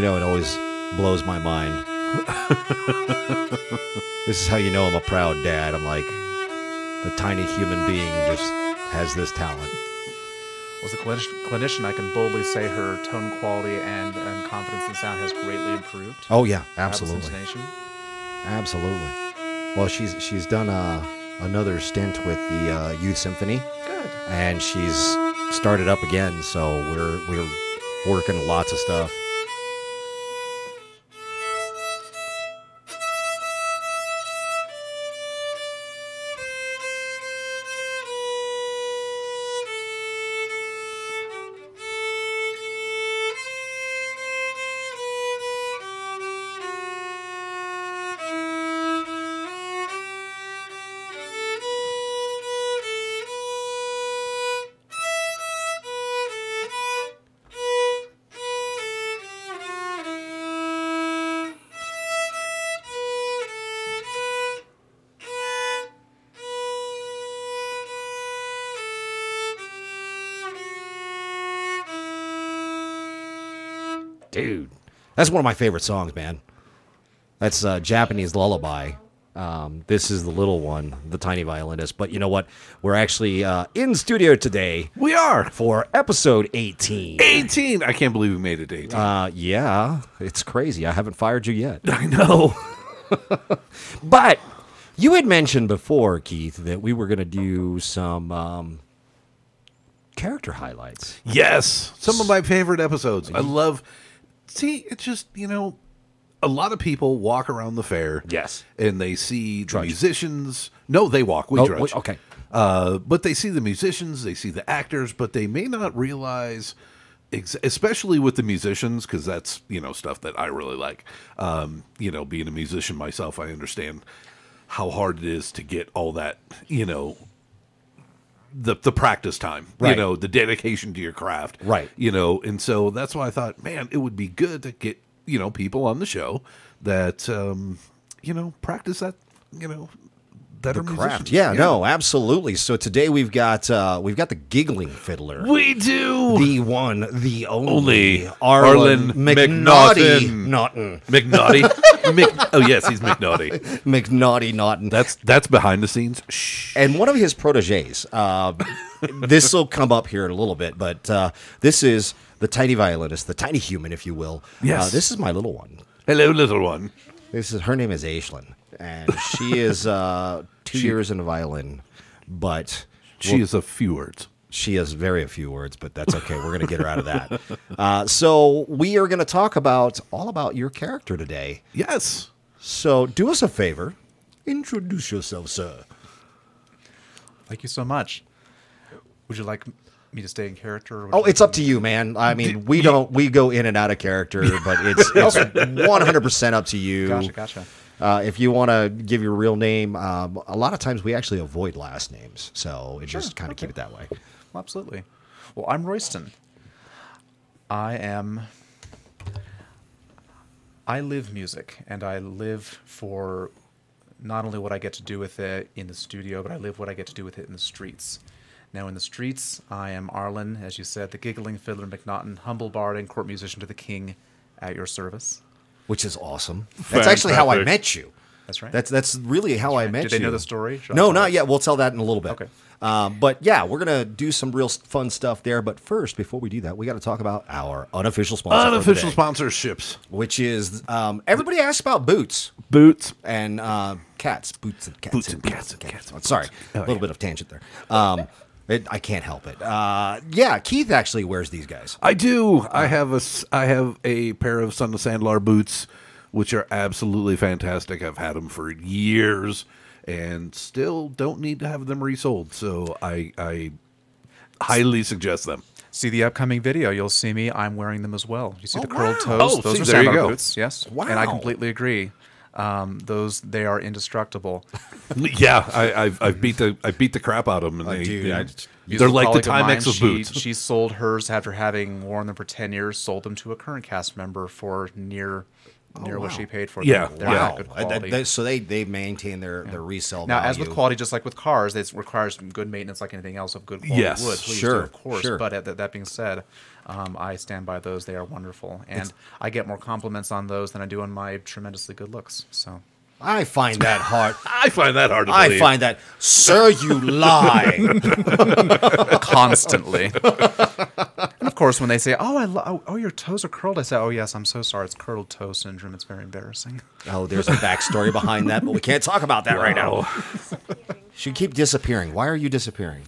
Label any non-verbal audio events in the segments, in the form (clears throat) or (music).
You know, it always blows my mind. (laughs) this is how you know I'm a proud dad. I'm like, the tiny human being just has this talent. As a clinician, clinician, I can boldly say her tone quality and, and confidence in sound has greatly improved. Oh yeah, absolutely, absolutely. Well, she's she's done uh, another stint with the uh, youth symphony, Good. and she's started up again. So we're we're working lots of stuff. That's one of my favorite songs man that's uh, japanese lullaby um, this is the little one the tiny violinist but you know what we're actually uh, in studio today We are for episode 18 18. I can't believe we made it to 18. uh, yeah it's crazy i haven't fired you yet (laughs) I know. (laughs) but you had mentioned before keith that we were going to do some um, character highlights Yes, some of my favorite episodes. I love. See, it's just you know, a lot of people walk around the fair. Yes. and they see the musicians. No, they walk. We Oh, drudge. wait, okay. Uh, but they see the musicians, they see the actors, but they may not realize, ex- especially with the musicians, because that's you know stuff that I really like. Um, you know, being a musician myself, I understand how hard it is to get all that. You know. The, the practice time, you know, the dedication to your craft, Right. You know, and so that's why I thought, man, it would be good to get you know people on the show that um, you know practice that you know that the are craft musicians. yeah, no absolutely so today we've got uh, we've got the giggling fiddler We do. the one, the only, Only Arlen Arlen McNaughty McNaughton. Naughton. McNaughty. (laughs) Mc, oh yes, he's McNaughty. McNaughty Naughton. That's that's behind the scenes. Shh. and one of his proteges. Uh, this will come up here in a little bit, but uh, this is the tiny violinist, the tiny human, if you will. Yes. Uh, this is my little one. Hello, little one. This is her name is Aislinn, and she is uh, two years in the violin, but She is a few words. She has very a few words, but that's okay. We're going to get her out of that. Uh, so we are going to talk about all about your character today. Yes. So do us a favor, introduce yourself, sir. Thank you so much. Would you like me to stay in character? Or Oh, it's up to you, man. I mean, we don't we go in and out of character, but it's (laughs) it's one hundred percent up to you. Gotcha, gotcha. Uh, if you want to give your real name, um, a lot of times we actually avoid last names, so it just kind of keep it that way. Absolutely. Well, I'm Royston. I am. I live music, and I live for not only what I get to do with it in the studio, but I live what I get to do with it in the streets. Now, in the streets, I am Arlen, as you said, the giggling fiddler McNaughton, humble bard and court musician to the king, at your service. Which is awesome. That's actually how I met you. That's right. That's that's really how I met you. Did you. they know the story? Should I No, tell not it? yet. We'll tell that in a little bit. Okay. Um, but yeah, we're gonna do some real s- fun stuff there. But first, before we do that, we got to talk about our unofficial sponsor, for Unofficial today, sponsorships. which is um, everybody asks about boots Boots. and uh, cats, boots and cats, Boots and cats and cats and Sorry, a Oh, little yeah. bit of tangent there. Um, it, I can't help it. Uh, yeah, Keith actually wears these guys. I do. I have a s- I have a pair of Son of Sandlar boots, which are absolutely fantastic. I've had them for years, and still don't need to have them resold. So I I highly suggest them. See the upcoming video. You'll see me. I'm wearing them as well. You see Oh, the curled wow. toes. Oh, those see, are there you go. boots. Yes. And I completely agree. Um, those they are indestructible. (laughs) yeah, I, I've I've beat the I beat the crap out of them, and Oh, they, dude, they- I- Used they're like the colleague of Timex of boots. She sold hers after having worn them for ten years. Sold them to a current cast member for near near what she paid for. Yeah, them. They're yeah. not Wow. good that- quality. that- so they they maintain their their resale Now, value. as with quality, just like with cars, it requires good maintenance, like anything else of good quality Yes, wood. Please sure, do, of course. sure. But that, that being said, um, I stand by those. They are wonderful, and I get more compliments on those than I do on my tremendously good looks. So, I find that hard. (laughs) I find that hard to I find that, sir, you lie. (laughs) constantly. and of course, when they say, "Oh, I lo- oh, oh, your toes are curled," I say, "Oh, yes, I'm so sorry. It's curled toe syndrome. It's very embarrassing." oh, there's a backstory behind that, but we can't talk about that right now. She keep disappearing. Why are you disappearing?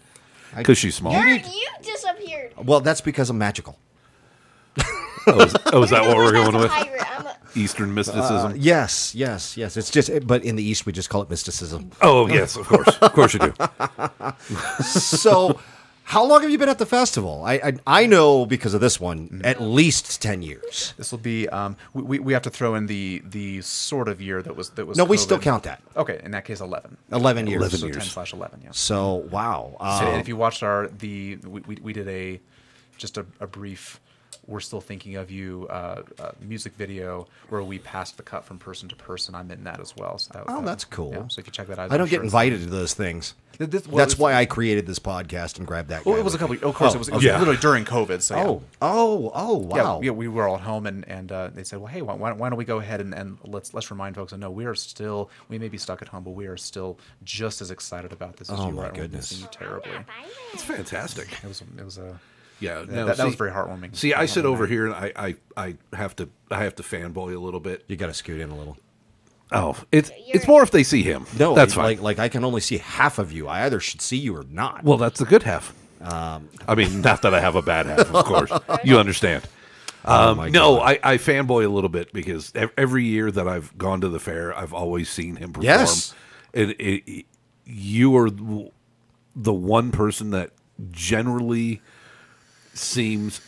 Because she's small. You're, you disappeared. Well, that's because I'm magical. Oh, is, oh, is that (laughs) what we're going with? a, Eastern uh, mysticism. Yes, yes, yes. It's just, but in the East we just call it mysticism. oh, yes, of course, of course you do. (laughs) so, how long have you been at the festival? I I, I know because of this one, at least ten years. This will be. Um, we, we- we have to throw in the the sort of year that was that was. No, we still count that. Okay, in that case, eleven. Eleven years. 11 so years. ten slash eleven. Yeah. So wow. So Um, if you watched our the we, we, we did a just a, a brief we're still thinking of you uh, uh, music video where we passed the cut from person to person i'm in that as well so that, Oh, that's cool. yeah, so if you check that out I don't I'm get sure invited to those things. This- well, That's it's- why I created this podcast and grabbed that. well, it was a couple of course Oh, it was, it was yeah. literally during covid so yeah. Oh, oh, oh, wow. yeah, we were all at home, and and uh, they said, "Well, hey, why, why don't we go ahead and, and let's let's remind folks that no, we are still we may be stuck at home, but we are still just as excited about this as Oh, you my are. and we're goodness. terribly. It's fantastic. It was it was a Yeah, that, no, that, that was very heartwarming. See, I sit over night. here and I, I, I have to, I have to fanboy a little bit. You got to scoot in a little. Oh, it's You're- it's more if they see him. No, that's like, fine. Like like I can only see half of you. I either should see you or not. well, that's the good half. Um, I mean, not that I have a bad half, of course. (laughs) you understand. oh No, I, I fanboy a little bit because every year that I've gone to the fair, I've always seen him perform. Yes. And it, it, you are the- the one person that generally seems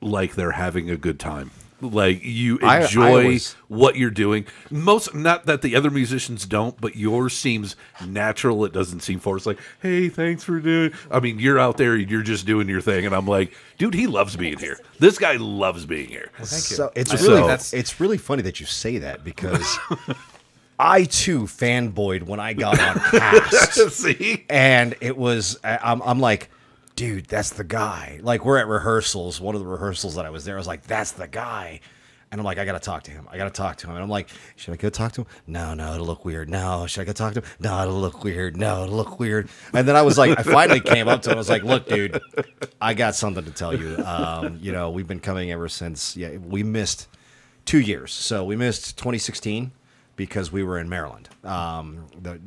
like they're having a good time. Like you I- I enjoy always- what you're doing. Most, not that the other musicians don't, but yours seems natural. It doesn't seem forced. Like, hey, thanks for doing. I mean, you're out there, you're just doing your thing, and I'm like, dude, he loves being here. This guy loves being here. Thank you. So it's I- really So- that's it's really funny that you say that because (laughs) I too fanboyed when I got on (laughs) cast, See, and it was I- I'm I'm like, dude, that's the guy. Like we're at rehearsals, one of the rehearsals that I was there, I was like, that's the guy. And I'm like, I gotta talk to him. I gotta talk to him. And I'm like, should I go talk to him? No, no, it'll look weird. No, should I go talk to him? No, it'll look weird. No, it'll look weird. And then I was like, I finally came up to him. I was like, look, dude, I got something to tell you. Um, you know, we've been coming ever since. Yeah, we missed two years. So we missed 2016 because we were in Maryland, um, the,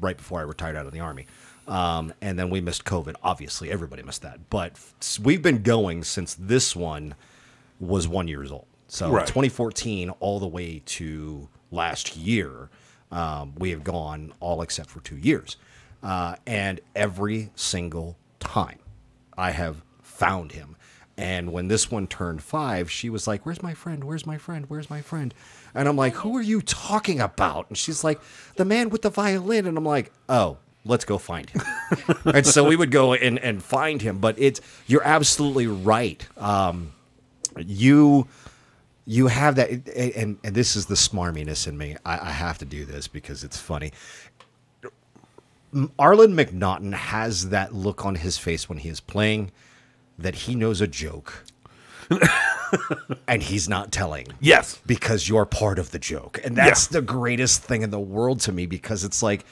right before I retired out of the army. Um, and then we missed COVID. Obviously, everybody missed that. But we've been going since this one was one years old. So Right. 2014 all the way to last year, um, we have gone all except for two years. Uh, and every single time I have found him. And when this one turned five, she was like, Where's my friend? Where's my friend? Where's my friend? And I'm like, Who are you talking about? And she's like, The man with the violin. And I'm like, Oh, let's go find him. (laughs) and so we would go and, and find him. But it's, you're absolutely right. Um, you you have that and and this is the smarminess in me I, I have to do this because it's funny arlen mcnaughton has that look on his face when he is playing that he knows a joke (laughs) and he's not telling yes, because you're part of the joke and that's the greatest thing in the world to me because it's like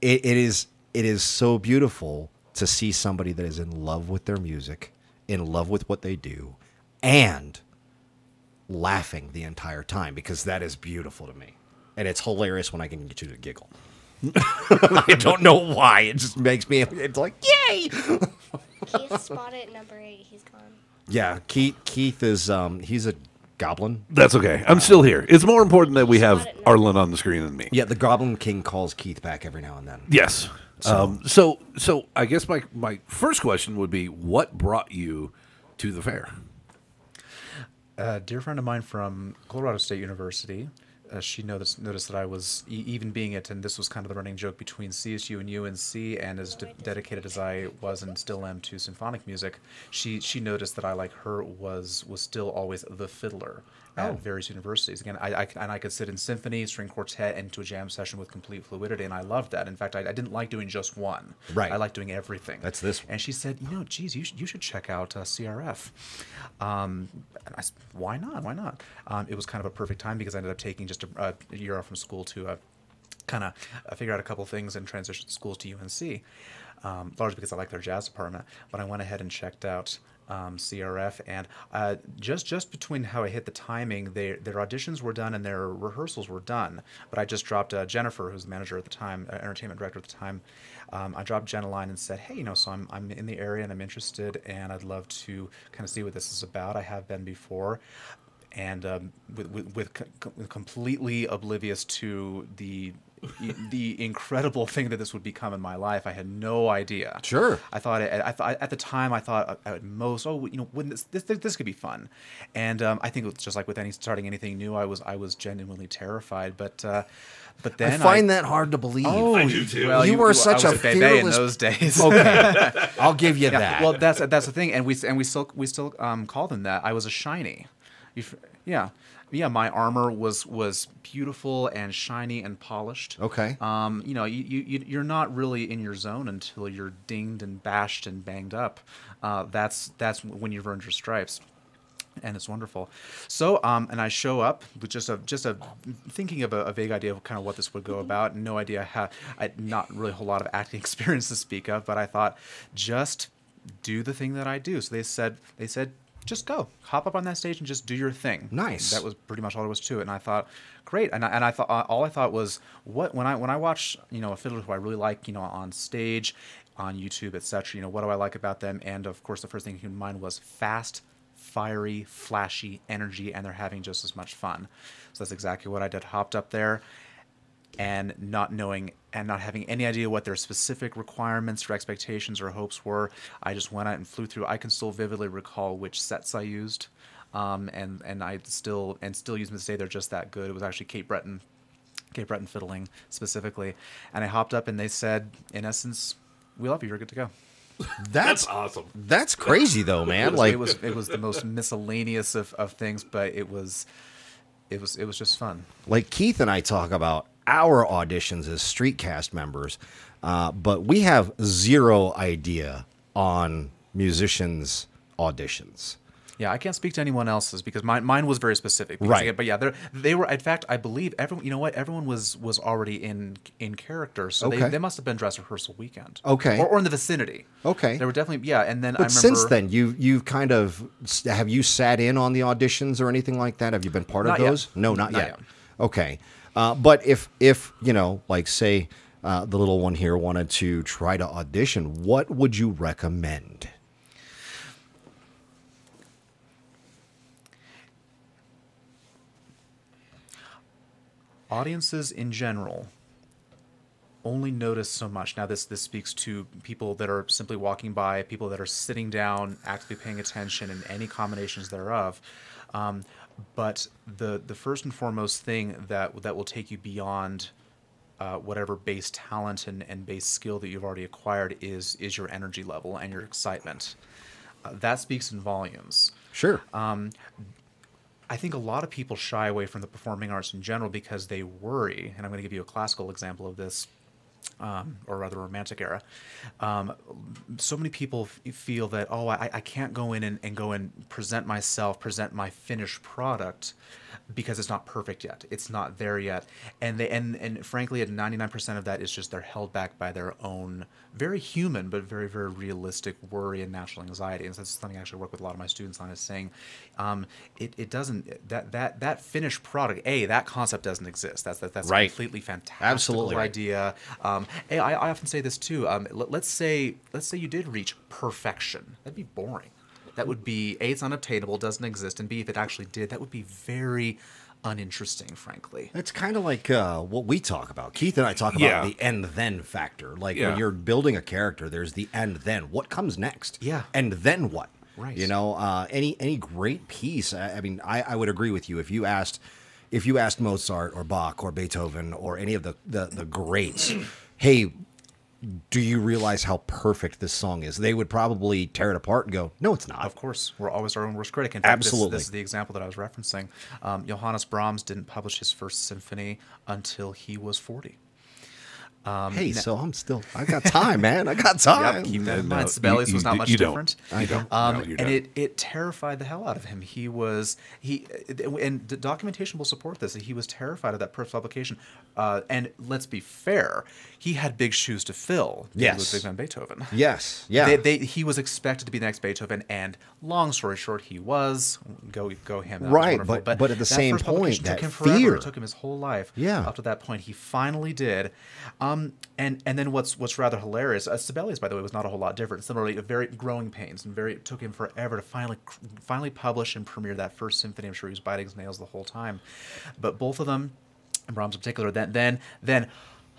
it, it is it is so beautiful to see somebody that is in love with their music in love with what they do and laughing the entire time because that is beautiful to me and it's hilarious when i can get you to giggle (laughs) i don't know why it just makes me it's like yay Keith spotted number eight. He's gone. yeah keith keith is um he's a goblin that's okay. I'm still here. It's more important that we have Spot it now. Arlen on the screen than me. yeah the goblin king calls keith back every now and then Yes. Um, so, so I guess my my first question would be, what brought you to the fair? a dear friend of mine from Colorado State University. She noticed noticed that I was e- even being it, and this was kind of the running joke between CSU and UNC. And as de- dedicated as I was and still am to symphonic music, she she noticed that I like her was was still always the fiddler, at Oh. various universities. Again, I, I and I could sit in symphony, string quartet, and to a jam session with complete fluidity, and I loved that. In fact, I, I didn't like doing just one. Right. I like doing everything. That's this one. And she said, you know, geez, you should, you should check out uh, CRF. Um, and I said, why not? Why not? Um, it was kind of a perfect time because I ended up taking just a, a year off from school to uh, kind of uh, figure out a couple things and transition schools to UNC, um, largely because I like their jazz department. But I went ahead and checked out um, CRF, and uh, just just between how I hit the timing, they, their auditions were done and their rehearsals were done. But I just dropped uh, Jennifer, who's the manager at the time, uh, entertainment director at the time. Um, I dropped Jen a line and said, "Hey, you know, so I'm I'm in the area and I'm interested, and I'd love to kind of see what this is about. I have been before." and um, with, with, with co- co- completely oblivious to the the incredible thing that this would become in my life. I had no idea. Sure. I thought it, I thought at the time I thought at most, oh, you know, wouldn't this this, this could be fun, and um, I think it's just like with any starting anything new, I was I was genuinely terrified, but uh, but then I find that hard to believe. Oh, I do too. Well, You were I such was a bebe in those days. okay, (laughs) I'll give you Yeah, that. Well, that's that's the thing, and we and we still we still um, call them that. I was a shiny. You, yeah, yeah. My armor was was beautiful and shiny and polished. Okay. Um, you know, you, you you- you're not really in your zone until you're dinged and bashed and banged up. Uh, that's that's when you've earned your stripes and it's wonderful. So, um, and I show up with just a just a thinking of a, a vague idea of kind of what this would go about. No idea how. I not really a whole lot of acting (laughs) experience to speak of, but I thought just do the thing that I do. So they said they said just go hop up on that stage and just do your thing. Nice. That was pretty much all there was to it. And I thought, great. And I, and I thought uh, all I thought was what when I when I watch you know a fiddler who I really like you know on stage, on YouTube, etc. You know what do I like about them? And of course, the first thing to mind was fast fiery, flashy energy, and they're having just as much fun. So that's exactly what I did. Hopped up there, and not knowing and not having any idea what their specific requirements or expectations or hopes were, I just went out and flew through. I can still vividly recall which sets I used, um, and and I still and still use them to say they're just that good. It was actually Cape Breton, Cape Breton fiddling specifically, and I hopped up and they said, in essence, "We love you. You're good to go." that's awesome. that's crazy though, It man. was, Like it was it was the most miscellaneous of, of things, but it was it was it was just fun. like Keith and I talk about our auditions as street cast members, uh, but we have zero idea on musicians' auditions. Yeah, I can't speak to anyone else's because mine mine was very specific. because Right. but yeah, they they were. In fact, I believe everyone. You know what? Everyone was was already in in character, so Okay. they, they must have been dress rehearsal weekend. Okay. or, or in the vicinity. Okay. There were definitely yeah, and then I remember. since then, you you've kind of have you sat in on the auditions or anything like that? Have you been part of yet. those? No, not, Not yet. yet. Okay, uh, but if if you know, like say uh, the little one here wanted to try to audition, what would you recommend? audiences in general only notice so much. Now, this this speaks to people that are simply walking by, people that are sitting down, actively paying attention, and any combinations thereof. Um, but the the first and foremost thing that that will take you beyond uh, whatever base talent and, and base skill that you've already acquired is is your energy level and your excitement. Uh, that speaks in volumes. Sure. I think a lot of people shy away from the performing arts in general because they worry, and I'm going to give you a classical example of this, um, or rather romantic era. Um, so many people f- feel that, oh, I, I can't go in and, and go and present myself, present my finished product because it's not perfect yet. It's not there yet. And they and, and frankly, at 99% of that is just they're held back by their own very human but very, very realistic worry and natural anxiety. And so that's something I actually work with a lot of my students on is saying um, it, it doesn't that that that finished product, A, that concept doesn't exist. That's that, that's Right. a completely fantastic Absolutely right. idea. Um, I, I often say this too. Um, let, let's say let's say you did reach perfection. That'd be boring. That would be a it's unobtainable, doesn't exist, and b if it actually did, that would be very uninteresting, frankly. It's kind of like uh, what we talk about. Keith and I talk about Yeah. the and then factor. Like Yeah. when you're building a character, there's the and then. What comes next? Yeah. And then what? Right. You know, uh, any any great piece. I, I mean, I, I would agree with you if you asked if you asked Mozart or Bach or Beethoven or any of the the, the greats, hey, do you realize how perfect this song is? They would probably tear it apart and go, no, it's not. Of course, we're always our own worst critic. In fact, this- Absolutely. This, is the example that I was referencing. Um, Johannes Brahms didn't publish his first symphony until he was 40. Hey, so I'm still, I got time, man. I got (laughs) time. Yep, keep that in No, mind. you- Sibelius you was not d- much you don't. different. I don't. Um, No, and don't. it, it terrified the hell out of him. He was he, and the documentation will support this. He was terrified of that first publication. Uh, and let's be fair, he had big shoes to fill. Yes. Ludwig van Beethoven. Yes. Yeah. They, they, he was expected to be the next Beethoven, and long story short, he was. Go, go him. That Right, wonderful. but- but at the same first publication point, took that him forever. fear. It took him his whole life. Yeah. Up to that point, he finally did. Um, and and then what's what's rather hilarious, uh, Sibelius, by the way, was not a whole lot different. Similarly, very growing pains, and very it took him forever to finally finally publish and premiere that first symphony. I'm sure he was biting his nails the whole time. But both of them, and Brahms in particular, then then then.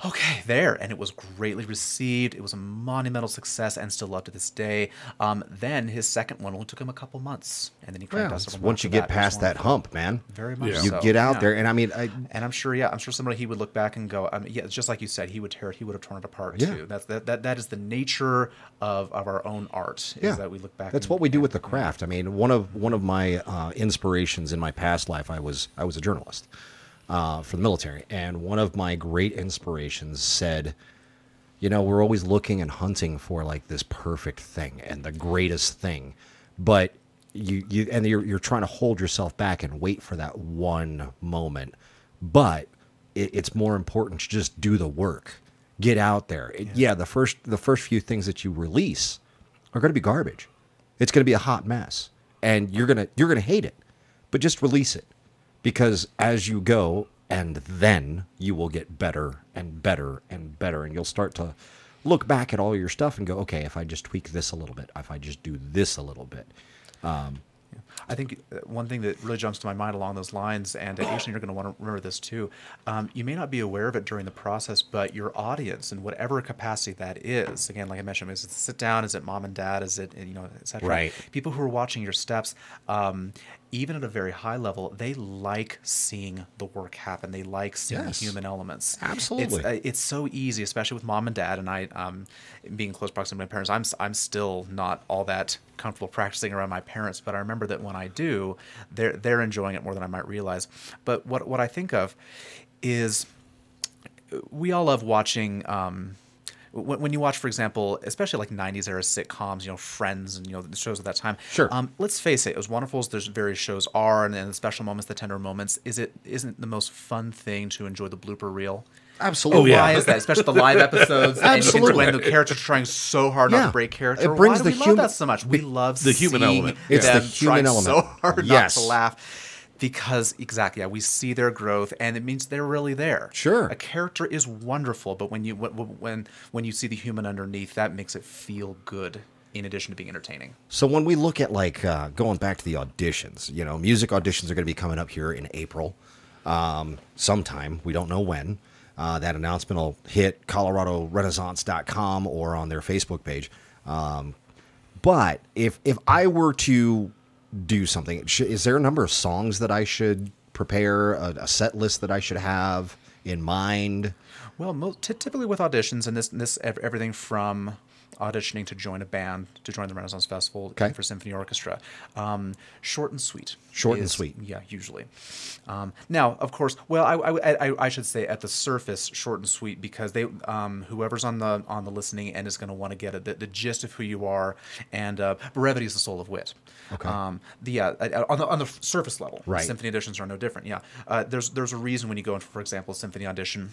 Okay, there, and it was greatly received. It was a monumental success, and still loved to this day. Um, then his second one only took him a couple months, and then he cranked Well, out several once you get that. Past that hump, man. Very much Yeah. You so, get out yeah. there, and I mean, I, And I'm sure, yeah, I'm sure somebody he would look back and go, I mean, yeah, just like you said, he would tear it, he would have torn it apart Yeah. too. That's that, that that is the nature of of our own art. Is that we look back. That's and- what we do with the craft. I mean, one of one of my uh, inspirations in my past life, I was I was a journalist uh, for the military, and one of my great inspirations said, "You know, we're always looking and hunting for like this perfect thing and the greatest thing, but you you and you're you're trying to hold yourself back and wait for that one moment, but it, it's more important to just do the work." Get out there. It- yeah, the first the first few things that you release are going to be garbage. It's going to be a hot mess, and you're gonna you're gonna hate it. But just release it, because as you go, and then you will get better and better and better, and you'll start to look back at all your stuff and go, okay, if I just tweak this a little bit, if I just do this a little bit, I think uh, one thing that really jumps to my mind along those lines, and uh, Asian, you're going to want to remember this too. Um, you may not be aware of it during the process, but your audience, in whatever capacity that is, again, like I mentioned, is it sit down? Is it mom and dad? Is it you know, etc. Right. People who are watching your steps, um, even at a very high level, they like seeing the work happen. They like seeing Yes. the human elements. Absolutely. It's, uh, it's so easy, especially with mom and dad, and I, um, being close proximity to my parents. I'm I'm still not all that comfortable practicing around my parents, but I remember that when I do, they're they're enjoying it more than I might realize. But what what I think of is we all love watching. Um, when, when you watch, for example, especially like '90s era sitcoms, you know, Friends, and you know the shows of that time. Sure. Um, let's face it, as wonderful as those various shows are, and then the special moments, the tender moments, is it isn't the most fun thing to enjoy the blooper reel? absolutely. yeah. Why is that? Especially the live episodes, and Absolutely. when the characters are trying so hard not to break character. It brings Why do the we love that so much? We love the human element. It's the human element. so hard Yes. not to laugh. Because exactly, yeah, we see their growth, and it means they're really there. Sure. a character is wonderful, but when you when when when you see the human underneath, that makes it feel good. In addition to being entertaining. So when we look at like uh, going back to the auditions, you know, music auditions are going to be coming up here in April, um, sometime. We don't know when. Uh, that announcement will hit ColoradoRenaissance.com or on their Facebook page. Um, but if if I were to do something, is there a number of songs that I should prepare, a, a set list that I should have in mind? Well, mo- ty- typically with auditions, and this this everything from auditioning to join a band to join the Renaissance Festival Okay. for symphony orchestra, um, short and sweet. Short and sweet. Yeah, usually. Um, now, of course, well, I, I, I, I should say at the surface, short and sweet, because they um, whoever's on the on the listening end is going to want to get it, the, the gist of who you are, and uh, brevity is the soul of wit. Okay. Um, the uh, uh, on the on the surface level, Right. Symphony auditions are no different. Yeah. Uh, there's there's a reason when you go in, for example, a symphony audition.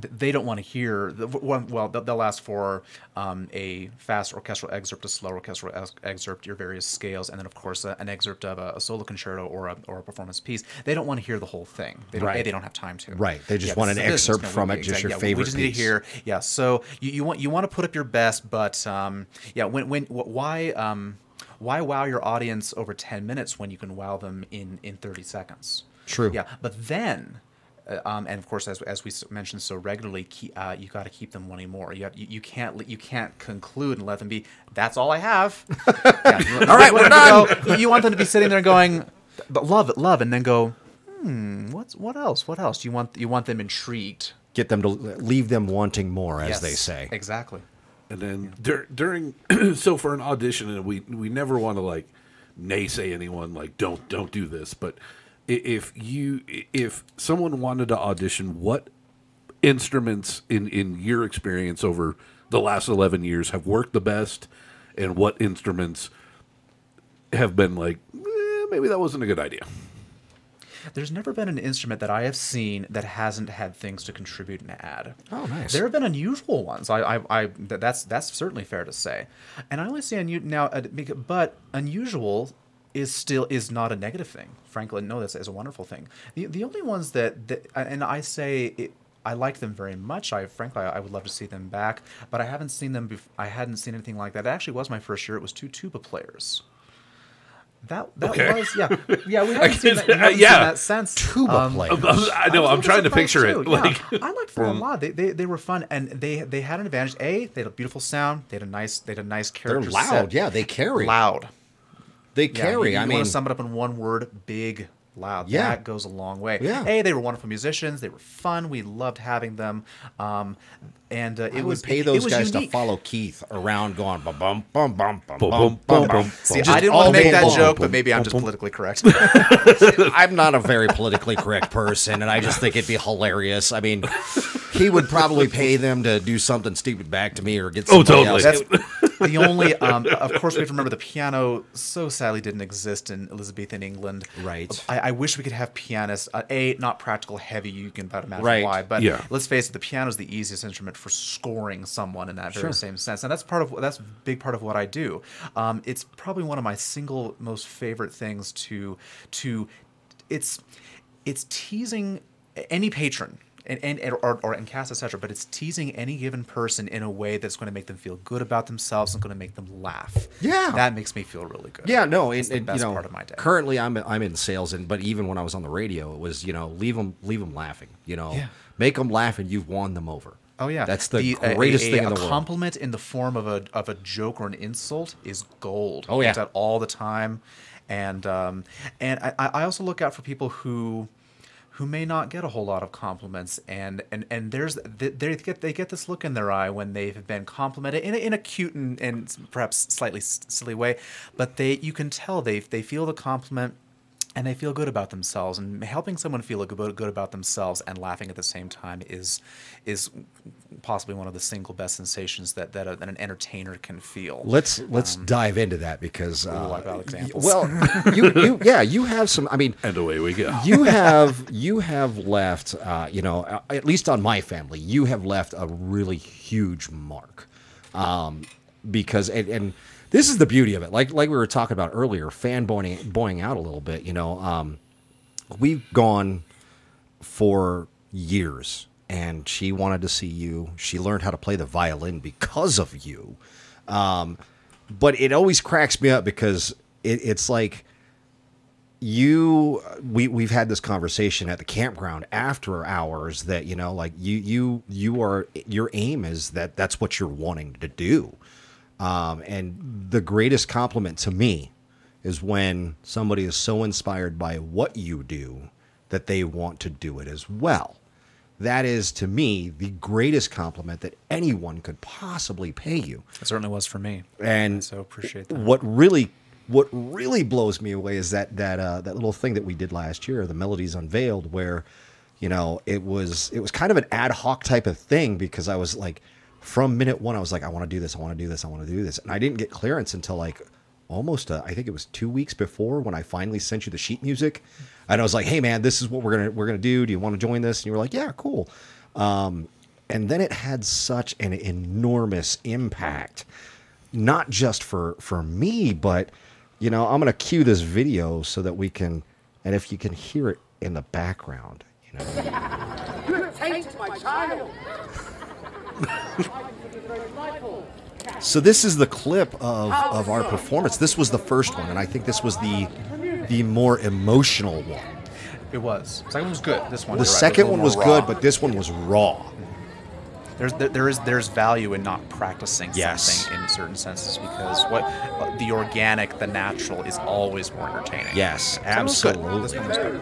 Th- They don't want to hear the. Well, they'll- they'll ask for um, a fast orchestral excerpt, a slow orchestral ex- excerpt, your various scales, and then of course a, an excerpt of a, a solo concerto or a, or a performance piece. They don't want to hear the whole thing. They don't. A, Right. they don't have time to. Right. They just Yeah, want an a excerpt No, from we- it, just exactly, your yeah, favorite We just need to hear. Yeah. So you, you want you want to put up your best, but um, yeah. When when why um, why wow your audience over ten minutes when you can wow them in in thirty seconds? True. Yeah. But then. Uh, um, and of course, as, as we mentioned so regularly, keep, uh, you got to keep them wanting more. You, have, you you can't you can't conclude and let them be. That's all I have. (laughs) Yeah, All right, you we're want them to done. go- you want them to be sitting there going, but love it, love, and then go, hmm, what's what else? What else? You want you want them intrigued get them to leave them wanting more, as Yes, they say. Exactly. And then dur- during, (clears throat) so for an audition, and we we never want to like naysay anyone like don't don't do this, but i- if you if someone wanted to audition, what instruments in in your experience over the last eleven years have worked the best, and what instruments have been like eh, maybe that wasn't a good idea. There's never been an instrument that I have seen that hasn't had things to contribute and add. Oh, nice. There have been unusual ones. I, I, I that's that's certainly fair to say. And I only say unusual now, uh, but unusual is still is not a negative thing. Franklin, no, that's is a wonderful thing. The the only ones that, that and I say. It, I like them very much. I frankly, I would love to see them back, but I haven't seen them. Bef- I hadn't seen anything like that. It actually was my first year. It was two tuba players. That that Okay. was yeah yeah we (laughs) haven't seen that, haven't yeah. seen that since Tuba Um, players. I know. was a I'm trying to picture it. too, yeah. Like I liked them a lot. They, they they were fun and they they had an advantage. A they had a beautiful sound. They had a nice they had a nice character. They're loud. set. Yeah, they carry. Loud. They Yeah, carry. You, you I want mean, to sum it up in one word: big, loud. Yeah. that goes a long way. Yeah. A they were wonderful musicians. They were fun. We loved having them. Um, and uh, it I was would pay it- it those was guys unique. to follow Keith around, going bum bum bum bum bum Bum, bum bum, bum bum, bum. See, Just I didn't want to make that long. joke, but maybe I'm just politically correct. (laughs) (laughs) I'm not a very politically correct person, and I just think it'd be hilarious. I mean, he would probably pay them to do something stupid back to me or get Oh, somebody totally. else. That's (laughs) the only. Um, of course, we have to remember the piano. So sadly, didn't exist in Elizabethan England. Right. I, I wish we could have pianists. Uh, a not practical, heavy. You can about imagine Right. why. But Yeah. let's face it, the piano is the easiest instrument for scoring someone in that very Sure. same sense, and that's part of that's a big part of what I do. Um, it's probably one of my single most favorite things to to. It's it's teasing any patron and, and or, or and cast etc. But it's teasing any given person in a way that's going to make them feel good about themselves and going to make them laugh. Yeah. that makes me feel really good. Yeah, no, it's it, the it- best you know, part of my day. currently I'm I'm in sales, and but even when I was on the radio, it was you know leave them leave them laughing. You know, Yeah. make them laugh, and you've won them over. Oh yeah, that's the, a- greatest a, thing a in the world. compliment in the form of a of a joke or an insult is gold. Oh, yeah. Out all the time, and um, and I, I also look out for people who who may not get a whole lot of compliments, and and and there's they get they get this look in their eye when they've been complimented in a, in a cute and, and perhaps slightly silly way, but they you can tell they they feel the compliment and they feel good about themselves and helping someone feel good, good about themselves and laughing at the same time is is possibly one of the single best sensations that that, a, that an entertainer can feel Let's let's dive into that because uh, I've got y- examples. well, (laughs) you, you yeah you have some. I mean, and away we go. you have you have left uh, you know uh, at least on my family you have left a really huge mark um, because and, and this is the beauty of it. Like like we were talking about earlier fanboying boying out a little bit you know um, we've gone for years and she wanted to see you. She learned how to play the violin because of you. Um, but it always cracks me up because it, it's like you we we've had this conversation at the campground after hours that you know like you you you are your aim is that that's what you're wanting to do um and the greatest compliment to me is when somebody is so inspired by what you do that they want to do it as well. That is to me the greatest compliment that anyone could possibly pay you. It certainly was for me. And so appreciate that. what really what really blows me away is that that uh, that little thing that we did last year, the melodies unveiled, where you know it was it was kind of an ad hoc type of thing because I was like from minute one I was like I want to do this I want to do this I want to do this. And I didn't get clearance until like almost uh, I think it was two weeks before when I finally sent you the sheet music. And I was like hey man this is what we're gonna we're gonna do. Do you want to join this? And you were like yeah cool. Um, and then it had such an enormous impact not just for for me but you know i'm going to cue this video so that we can and if you can hear it in the background you know. (laughs) Taste my child. So this is the clip of of our performance. This was the first one and i think this was the the more emotional one. It was. Second one was good. This one the right, second one was more good but this one was raw. There's there, there is there's value in not practicing Yes. something in certain senses because what uh, the organic the natural is always more entertaining. Yes So it was good. absolutely This one was good.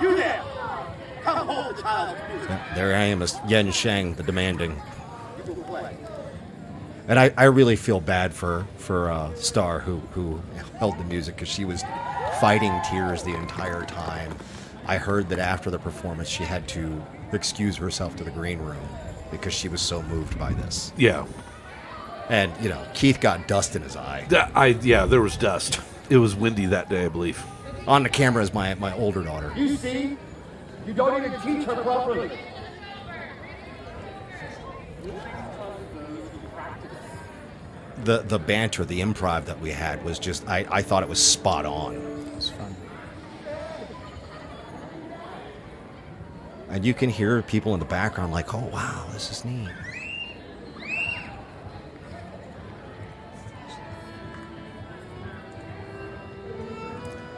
You there. Come hold There I am as Yen Shang, the demanding. And I, I really feel bad for for uh, Star who who held the music because she was fighting tears the entire time. I heard that after the performance she had to excuse herself to the green room because she was so moved by this. Yeah. And you know Keith got dust in his eye. That- I yeah, there was dust. It was windy that day, I believe. On the camera is my my older daughter. You see? You don't even teach her properly. The the banter, the improv that we had was just I, I thought it was spot on. It's fun. And you can hear people in the background like, oh wow, this is neat.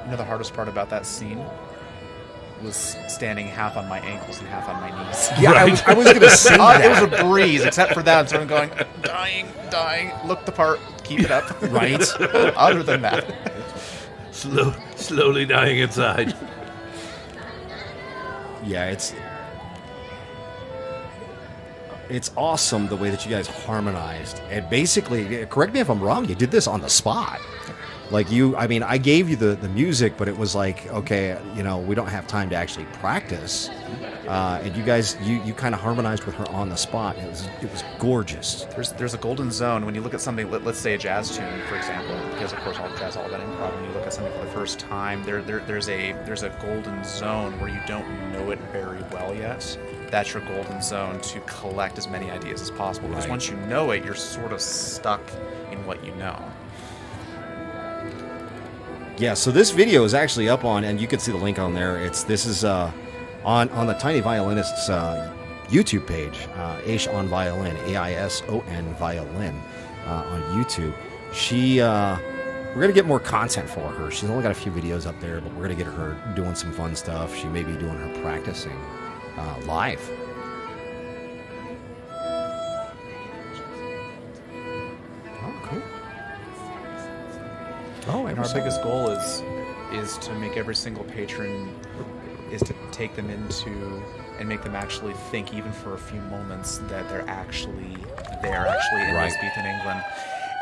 You know the hardest part about that scene was standing half on my ankles and half on my knees. (laughs) Yeah, I was, I was gonna say (laughs) Uh, that. it was a breeze, except for that. So I'm going, (laughs) dying, dying. Look the part, keep it up. Right. Other than that, Slow, slowly dying inside. Yeah, it's it's awesome the way that you guys harmonized. And basically, correct me if I'm wrong, you did this on the spot. Like you, I mean, I gave you the, the music, but it was like, okay, you know, we don't have time to actually practice. Uh, and you guys, you, you kind of harmonized with her on the spot. It was it was gorgeous. there's there's a golden zone when you look at something. Let, let's say a jazz tune, for example, because of course all jazz all about improv. When you look at something for the first time, there, there there's a there's a golden zone where you don't know it very well yet. That's your golden zone to collect as many ideas as possible. Because Right. once you know it, you're sort of stuck in what you know. Yeah, so this video is actually up on, and you can see the link on there. It's this is uh, on on the Tiny Violinists uh, YouTube page, uh, Aish on Violin, A I S O N Violin, uh, on YouTube. She, uh, we're gonna get more content for her. She's only got a few videos up there, but we're gonna get her doing some fun stuff. She may be doing her practicing uh, live. Oh, And our biggest goal is is to make every single patron is to take them into and make them actually think even for a few moments that they're actually they're actually in Right. Elizabethan England.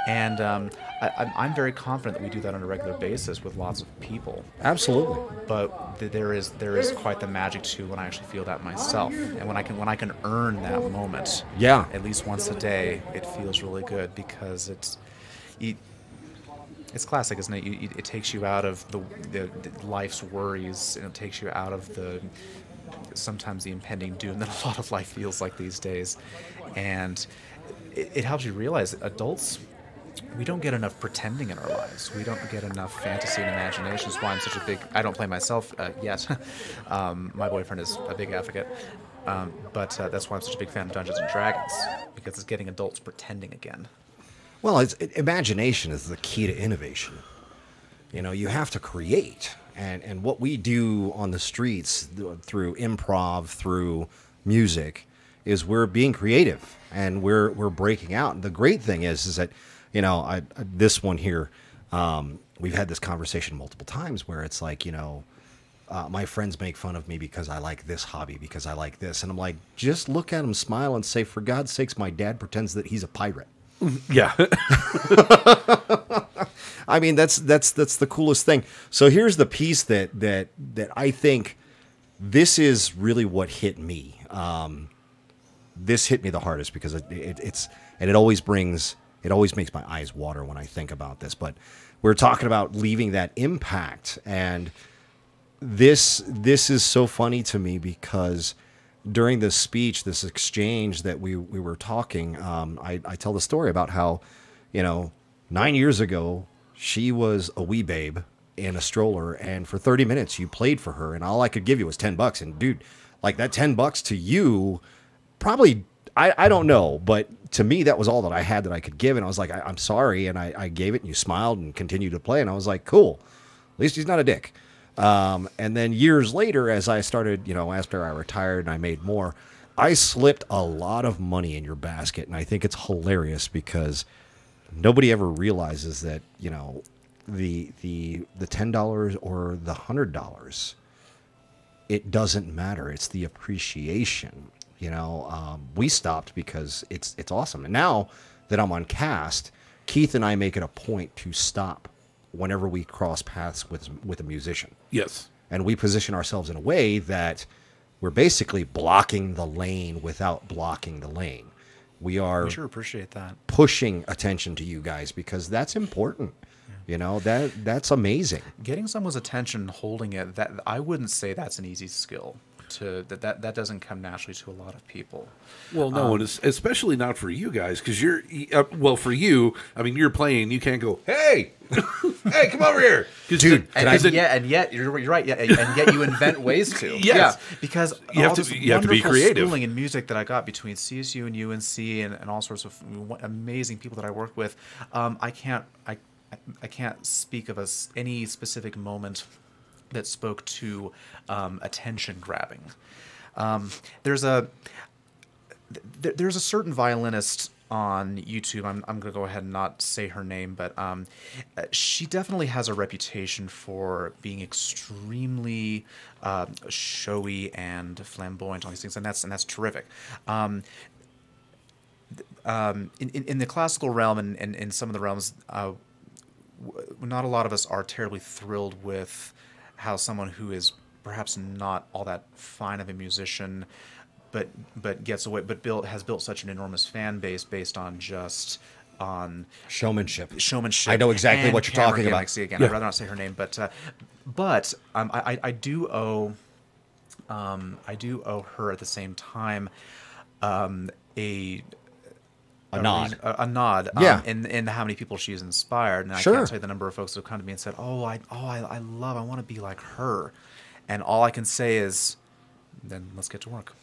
And um, I, I'm- I'm very confident that we do that on a regular basis with lots of people. Absolutely. But th- there is there is quite the magic to when I actually feel that myself, and when I can when I can earn that moment. Yeah. At least once a day, it feels really good because it's. You, it's classic, isn't it? You, you, it takes you out of the, the, the life's worries, and it takes you out of the sometimes the impending doom that a lot of life feels like these days, and it, it helps you realize adults. We don't get enough pretending in our lives. We don't get enough fantasy and imagination. That's why I'm such a big. I don't play myself uh, yet. (laughs) um, my boyfriend is a big advocate, um, but uh, that's why I'm such a big fan of Dungeons and Dragons because it's getting adults pretending again. Well, imagination is the key to innovation. You know, you have to create, and and what we do on the streets th- through improv, through music, is we're being creative and we're we're breaking out. And the great thing is, is that you know, I, I this one here, um, we've had this conversation multiple times where it's like, you know. Uh, my friends make fun of me because I like this hobby, because I like this. And I'm like, just look at them, smile, and say, for God's sakes, my dad pretends that he's a pirate. Yeah. (laughs) I mean, that's that's that's the coolest thing. So here's the piece that that that I think this is really what hit me. Um, this hit me the hardest because it, it, it's and it always brings it always makes my eyes water when I think about this. But we're talking about leaving that impact, and this this is so funny to me because during this speech, this exchange that we we were talking, um, I, I tell the story about how, you know, nine years ago she was a wee babe in a stroller, and for thirty minutes you played for her, and all I could give you was ten bucks, and dude, like that ten bucks to you, probably I, I don't know, but to me that was all that I had that I could give, and I was like, I, I'm sorry, and I, I gave it, and you smiled and continued to play, and I was like, cool, at least he's not a dick. Um, and then years later, as I started, you know, after I retired and I made more, I slipped a lot of money in your basket. And I think it's hilarious because nobody ever realizes that, you know, the, the, the $10 or the $100, it doesn't matter. It's the appreciation. You know, um, we stopped because it's it's awesome. And now that I'm on cast, Keith and I make it a point to stop whenever we cross paths with with a musician Yes. and we position ourselves in a way that we're basically blocking the lane without blocking the lane. We are We sure appreciate that. pushing attention to you guys because that's important. You know that that's amazing. Getting someone's attention, holding it, that I wouldn't say that's an easy skill. To that, that that doesn't come naturally to a lot of people. Well, no, and es- especially not for you guys because you're uh, well for you. I mean, you're playing. You can't go, hey, (laughs) hey, come over here, Dude, And, and then- yet, and yet, you're, you're right. Yeah, and and yet you invent ways to. (laughs) Yes. Yeah, because You have all to- you have to be creative. Schooling in music that I got between CSU and UNC and, and all sorts of amazing people that I work with. Um, I can't. I. I can't speak of us any specific moment that spoke to um, attention grabbing. Um, there's a th- there's a certain violinist on YouTube. I'm, I'm going to go ahead and not say her name, but um, uh, she definitely has a reputation for being extremely uh, showy and flamboyant all these things, and that's and that's terrific. Um, um, in, in, in the classical realm and, and in some of the realms, uh, w- not a lot of us are terribly thrilled with how someone who is perhaps not all that fine of a musician but but gets away but built has built such an enormous fan base based on just on Showmanship. showmanship. I know exactly what you're talking about. gimmicks. Again, Yeah. I'd rather not say her name, but uh, but um, I I- I do owe um, I do owe her at the same time um, a A nod. reason- a, a nod. um, Yeah. in in how many people she's inspired, and I Sure. can't tell you the number of folks who have come to me and said, "Oh, I oh I, I love, I want to be like her," and all I can say is, then let's get to work.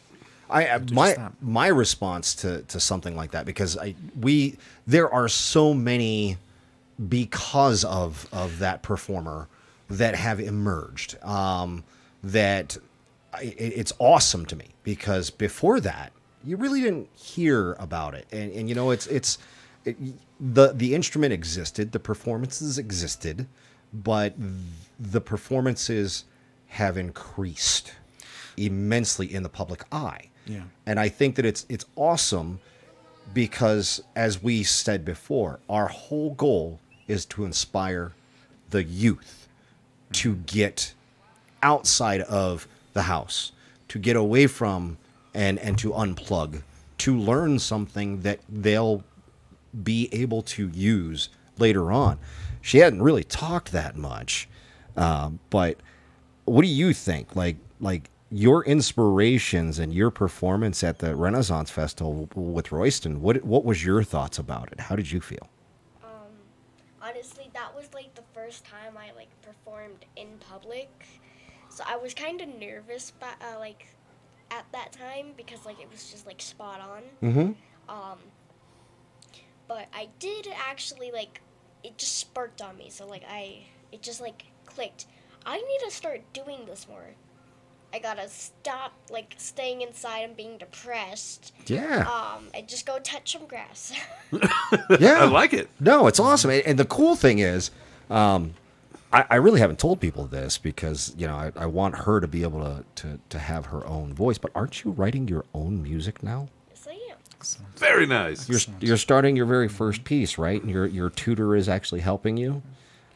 I my my response to to something like that because I we there are so many because of of that performer that have emerged um, that I, it's awesome to me because before that you really didn't hear about it and and you know it's it's it, the the instrument existed the performances existed but the performances have increased immensely in the public eye Yeah. and I think that it's it's awesome because as we said before, our whole goal is to inspire the youth to get outside of the house, to get away from and and to unplug, to learn something that they'll be able to use later on. She hadn't really talked that much, um, but what do you think? Like like your inspirations and your performance at the Renaissance Festival with Royston. What what was your thoughts about it? How did you feel? Honestly, that was like the first time I like performed in public, so I was kind of nervous, but uh, like at that time because like it was just like spot on. Mm-hmm. Um, but I did actually like it just sparked on me. So like I it just like clicked. I need to start doing this more. I gotta stop like staying inside and being depressed. Yeah, Um, and just go touch some grass. (laughs) (laughs) yeah. I like it. No, it's awesome. And and the cool thing is, um, I, I really haven't told people this because you know I, I want her to be able to, to to have her own voice. But aren't you writing your own music now? yes, I am. Very nice. You're you're starting your very first piece, right? And your your tutor is actually helping you.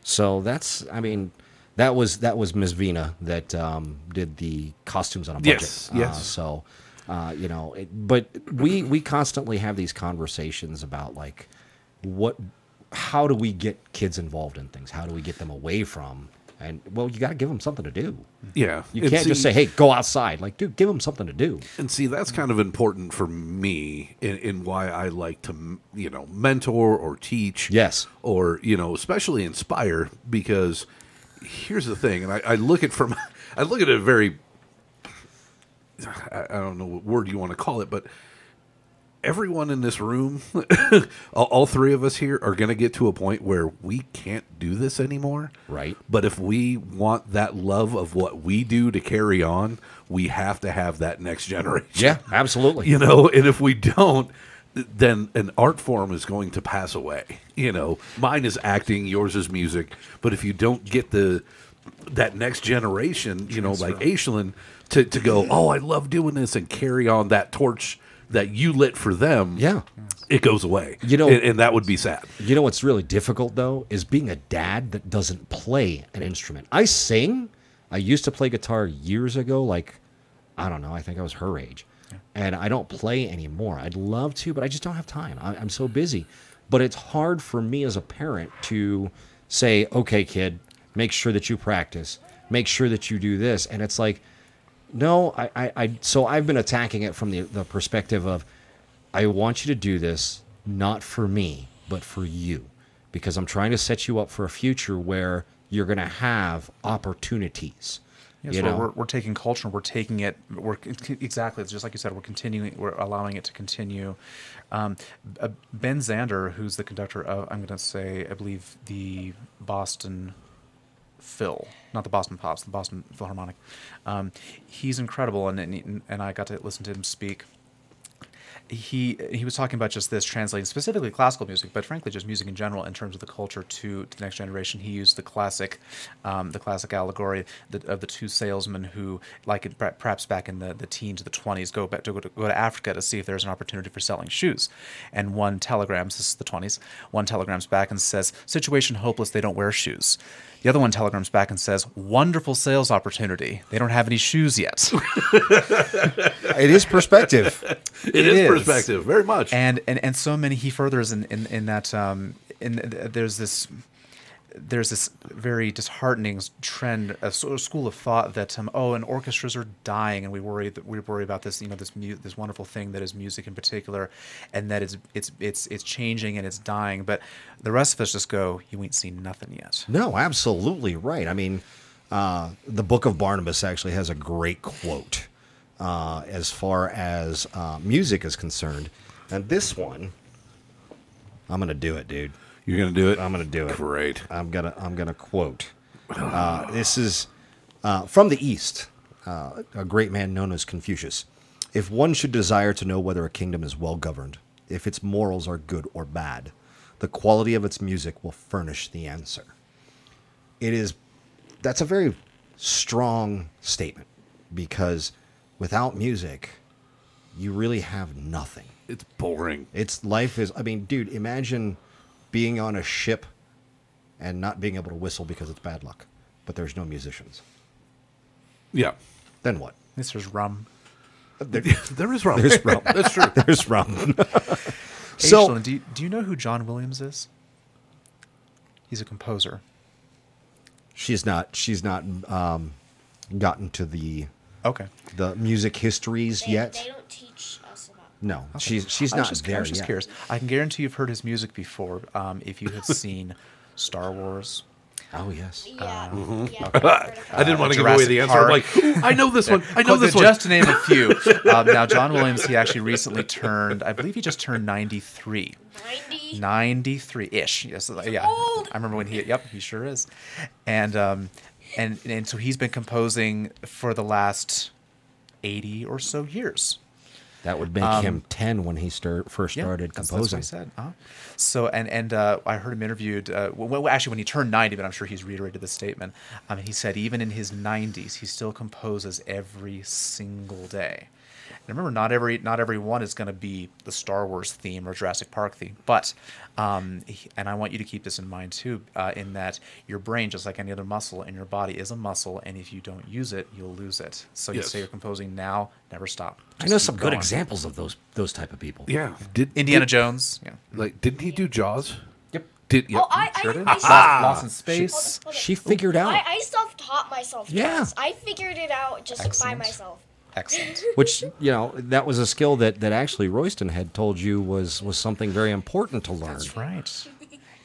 So that's I mean. That was that was Ms. Vina that um, did the costumes on a budget. Yes, Uh, yes. so, uh, you know, it, but we we constantly have these conversations about like what, how do we get kids involved in things? How do we get them away from? And well, you got to give them something to do. yeah. You can't just say, "Hey, go outside." Like, dude, give them something to do. And see, that's kind of important for me in, in why I like to, you know, mentor or teach. Yes. Or, you know, especially inspire because here's the thing, and I, I look at from, (laughs) I look at it very, I, I don't know what word you want to call it, but everyone in this room, (laughs) all, three of us here are going to get to a point where we can't do this anymore. Right. But if we want that love of what we do to carry on, we have to have that next (laughs) generation. Yeah, absolutely. You know, and if we don't, then an art form is going to pass away. You know, mine is acting, yours is music. But if you don't get the that next generation, you know, like Aishlin, to to go. Oh, I love doing this and carry on that torch that you lit for them. Yeah. it goes away. You know- and, and that would be sad. You know what's really difficult though is being a dad that doesn't play an instrument. I sing. I used to play guitar years ago, like I don't know. I think I was her age, and I don't play anymore. I'd love to, but I just don't have time. I, I'm so busy. But it's hard for me as a parent to say, "Okay, kid, make sure that you practice. Make sure that you do this." And it's like, no, I, I, I so I've been attacking it from the the perspective of I want you to do this not for me, but for you. Because I'm trying to set you up for a future where you're going to have opportunities. Yes, you we're, know? we're, we're taking culture and we're taking it. We're exactly it's just like you said. We're continuing. We're allowing it to continue. Um, uh, ben Zander, who's the conductor of, I'm going to say, I believe the Boston Phil, not the Boston Pops, the Boston Philharmonic. Um, he's incredible, and, and and I got to listen to him speak. He he was talking about just this translating specifically classical music, but frankly just music in general in terms of the culture to, to the next generation. He used the classic, um, the classic allegory of the two salesmen who, like perhaps back in the, the teens the twenties, go back to go, to go to Africa to see if there's an opportunity for selling shoes, and one telegrams this is the twenties. One telegrams back and says, "Situation hopeless. They don't wear shoes." The other one telegrams back and says, "Wonderful sales opportunity. They don't have any shoes yet." (laughs) it is perspective. it It is, is. perspective, very much. and and and so many he furthers in in, in that um in there's this there's this very disheartening trend a sort of school of thought that um, oh and orchestras are dying and we worry that we worry about this you know this mu- this wonderful thing that is music in particular and that it's it's it's it's changing and it's dying but the rest of us just go you ain't seen nothing yet No, absolutely right. I mean, uh, the Book of Barnabas actually has a great quote uh, as far as uh, music is concerned. And this one, I'm to do it, dude. You're gonna do it. I'm going to do it. Great. I'm gonna I'm gonna quote. Uh, this is uh, from the East, uh, a great man known as Confucius. If one should desire to know whether a kingdom is well governed, if its morals are good or bad, the quality of its music will furnish the answer. It is that's a very strong statement because without music, you really have nothing. It's boring. It's life is. I mean, dude, imagine being on a ship and not being able to whistle because it's bad luck, but there's no musicians. Yeah. Then what? this is rum (laughs) there is rum. There's rum. (laughs) That's true. (laughs) There's rum. so so do you, do you know who john williams is he's a composer she's not. She's not um, gotten to the okay the music histories They, yet. they don't teach us about. no, she's she's I was not just, there I was just yet. curious. I can guarantee you've heard his music before. Um, if you have (laughs) seen Star Wars, Oh yes. Yeah. Uh, yeah mm-hmm. I've I didn't it. want to give away the answer. I'm like, I know this one. I know Well, this one. just to name a few. (laughs) um, now, John Williams, he actually recently turned. I believe he just turned ninety-three. 90. 93 ish. Yes, uh, yeah. old. I remember when he. Yep, he sure is. And um, and and so he's been composing for the last eighty or so years. That would make him ten when he start, first started composing. That's said. Uh-huh. So and and uh, I heard him interviewed. Uh, well, actually, when he turned ninety, but I'm sure he's reiterated this statement. Um, he said even in his nineties, he still composes every single day. And remember, not every not every one is going to be the Star Wars theme or Jurassic Park theme, but um, and I want you to keep this in mind too, uh, in that your brain, just like any other muscle in your body, is a muscle, and if you don't use it, you'll lose it. So you say you're composing now, never stop. I know keep some good going. examples of those those type of people. yeah. Did Indiana did- Jones. Yeah. Like, didn't he do Jaws? Yep. Did yeah. Oh, I, I, Sure did. I, Lost, self- Lost in Space. hold on. She figured out. I, I self-taught myself. Yeah. Jazz. I figured it out just by myself. Excellent. (laughs) which you know that was a skill that that actually Royston had told you was was something very important to learn. That's right. (laughs)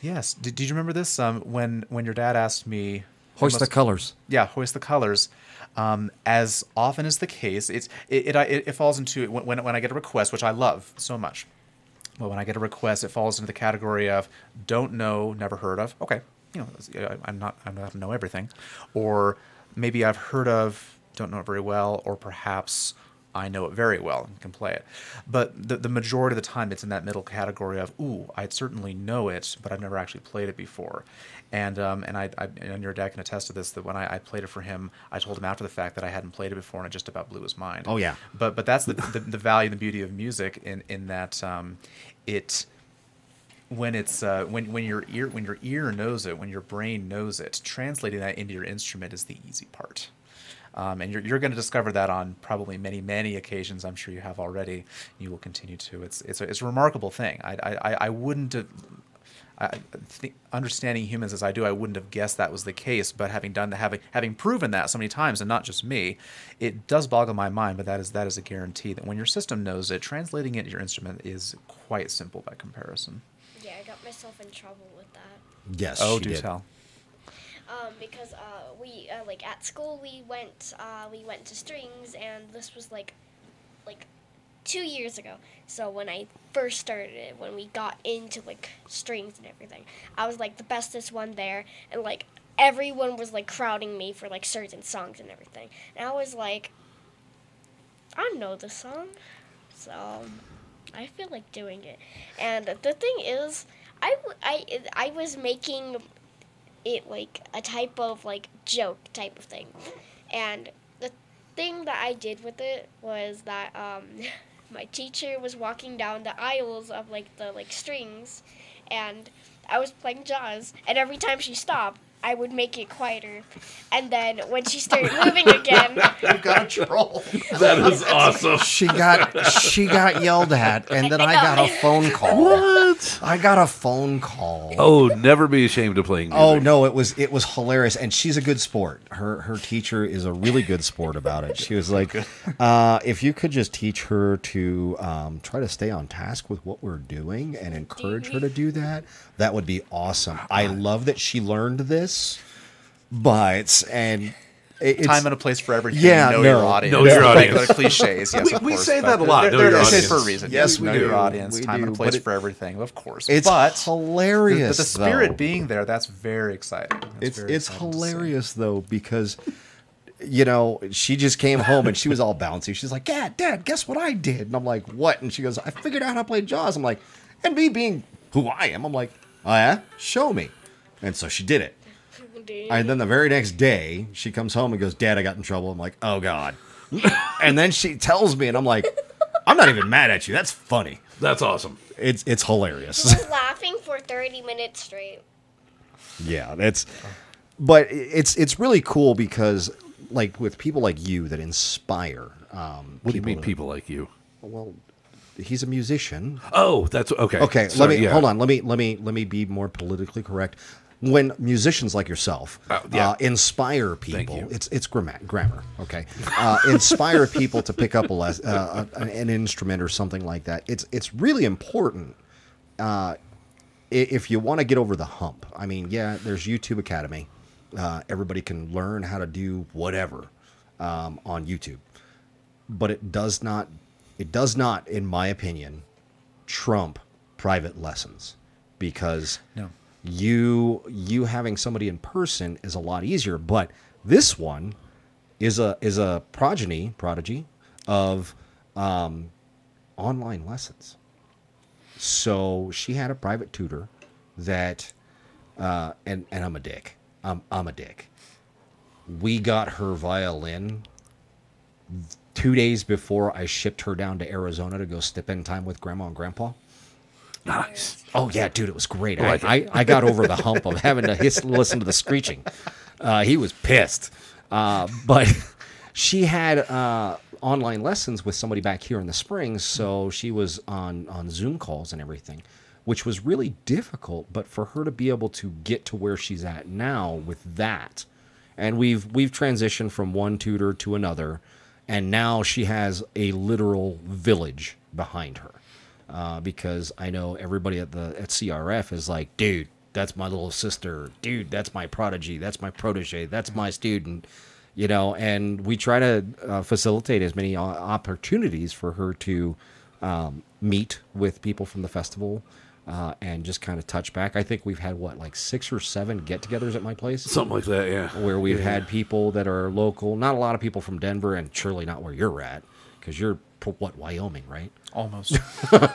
Yes. Did, did you remember this? Um, when when your dad asked me, Hoist the colors. yeah, hoist the colors. Um, as often is the case, it's it, it, it, it falls into when, when when I get a request, which I love so much. But when I get a request, it falls into the category of don't know, never heard of. Okay, you know, I'm not I'm not I don't know everything, or maybe I've heard of, don't know it very well, or perhaps I know it very well and can play it. But the, the majority of the time, it's in that middle category of, ooh, I certainly know it, but I've never actually played it before. And um, and I, I and your dad can attest to this that when I, I played it for him, I told him after the fact that I hadn't played it before, and it just about blew his mind. Oh, yeah. But but that's the the, the value and the beauty of music in in that um, it when it's uh, when when your ear when your ear knows it, when your brain knows it, translating that into your instrument is the easy part. Um, and you're, you're going to discover that on probably many many occasions. I'm sure you have already. You will continue to. It's it's a, it's a remarkable thing. I I, I wouldn't have. I, think understanding humans as I do, I wouldn't have guessed that was the case. But having done the having having proven that so many times, and not just me, it does boggle my mind. But that is that is a guarantee that when your system knows it, translating it to your instrument is quite simple by comparison. Yeah, I got myself in trouble with that. Yes. Oh, she do did. tell. Um, because uh, we uh, like at school we went uh, we went to strings and this was like like two years ago. So when I first started it, when we got into like strings and everything, I was like the bestest one there, and like everyone was like crowding me for like certain songs and everything. And I was like, I know the song, so I feel like doing it. And the thing is, I, I, I was making it like a type of like joke type of thing. And the thing that I did with it was that um, (laughs) my teacher was walking down the aisles of like the like strings and I was playing Jaws and every time she stopped I would make it quieter. And then when she started moving again, (laughs) You've got a troll. That is awesome. She got she got yelled at, and then I I got a (laughs) phone call. What? I got a phone call. Oh, never be ashamed of playing music. Oh no, it was it was hilarious, and she's a good sport. Her her teacher is a really good sport about it. She was (laughs) like, uh, if you could just teach her to um, try to stay on task with what we're doing and encourage her to do that, that would be awesome. Ah, I ah. love that she learned this, but and it's, Time and a place for everything. Yeah, know no. your audience. Know your Like audience. the cliches. Yes, We- of we course, say that a lot, They're, know they're, your they say it audience. for a reason. Yes, we know do. your audience. We time do, and a place but it- for everything. Of course. it's but the, hilarious. the spirit though. being there, that's very exciting. That's it's very it's exciting hilarious though because you know she just came home and she was all bouncy she's like dad dad guess what i did and i'm like what and she goes i figured out how to play jaws i'm like and me being who i am i'm like oh yeah show me and so she did it and then the very next day she comes home and goes dad i got in trouble i'm like oh god (coughs) and then she tells me and i'm like i'm not even mad at you that's funny That's awesome. it's it's hilarious was laughing for 30 minutes straight. Yeah, that's. But it's it's really cool because like with people like you that inspire. Um, What do you mean, to- people like you? Well, he's a musician. Oh, that's okay. Okay, Sorry, let me yeah. hold on. Let me let me let me be more politically correct. When musicians like yourself Oh, yeah. uh, inspire people, it's it's grammar, grammar okay. Uh, inspire (laughs) people to pick up a les- uh, a- an instrument or something like that. It's it's really important uh, if you want to get over the hump. I mean, yeah, there's YouTube Academy. Uh, everybody can learn how to do whatever um, on YouTube, but it does not. It does not, in my opinion, trump private lessons because No. you you having somebody in person is a lot easier. But this one is a is a progeny prodigy of um, online lessons. So she had a private tutor that, uh, and and I'm a dick. I'm I'm a dick. We got her violin two days before I shipped her down to Arizona to go spend time with grandma and grandpa. Nice. Oh yeah, dude, it was great. I, I, I got over the hump of having to hiss, listen to the screeching. Uh, he was pissed, uh, but (laughs) she had uh, online lessons with somebody back here in the Springs, so she was on on Zoom calls and everything, which was really difficult. But for her to be able to get to where she's at now with that, and we've we've transitioned from one tutor to another, and now she has a literal village behind her. Uh, because I know everybody at the at CRF is like, dude, that's my little sister, dude, that's my prodigy, that's my protege, that's my student, you know, and we try to uh, facilitate as many opportunities for her to um, meet with people from the festival. Uh, and just kind of touch back. I think we've had what, like six or seven get-togethers at my place Something like that, yeah. where we've Yeah. had people that are local, not a lot of people from Denver, and surely not where you're at. because you're what Wyoming, right? Almost.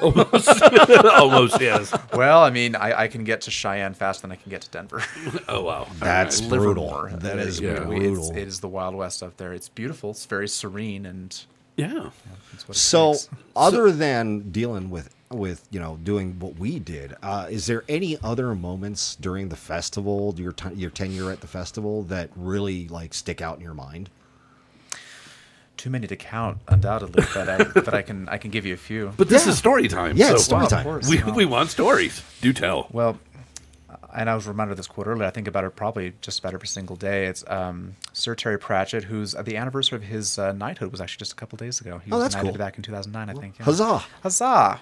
Almost (laughs) (laughs) almost. yes. well, I mean, I, I can get to Cheyenne faster than I can get to Denver. (laughs) Oh wow. That's brutal. Livermore. That is Yeah. brutal. It's, it is the Wild West up there. It's beautiful. It's very serene, and Yeah. that's what it So, takes. other than dealing with with you know doing what we did, uh, is there any other moments during the festival, your t- your tenure at the festival, that really like stick out in your mind? too many to count, undoubtedly. but I, (laughs) but I can I can give you a few. But this Yeah. is story time. Yeah, so it's story Wow, time. course. We, Well, we want stories. Do tell. Well, and I was reminded of this quote earlier. I think about it probably just about every single day. It's um, Sir Terry Pratchett, who's uh, the anniversary of his uh, knighthood was actually just a couple days ago. He Oh, was that's knighted cool. back in 2009, I think. yeah. Huzzah! Huzzah!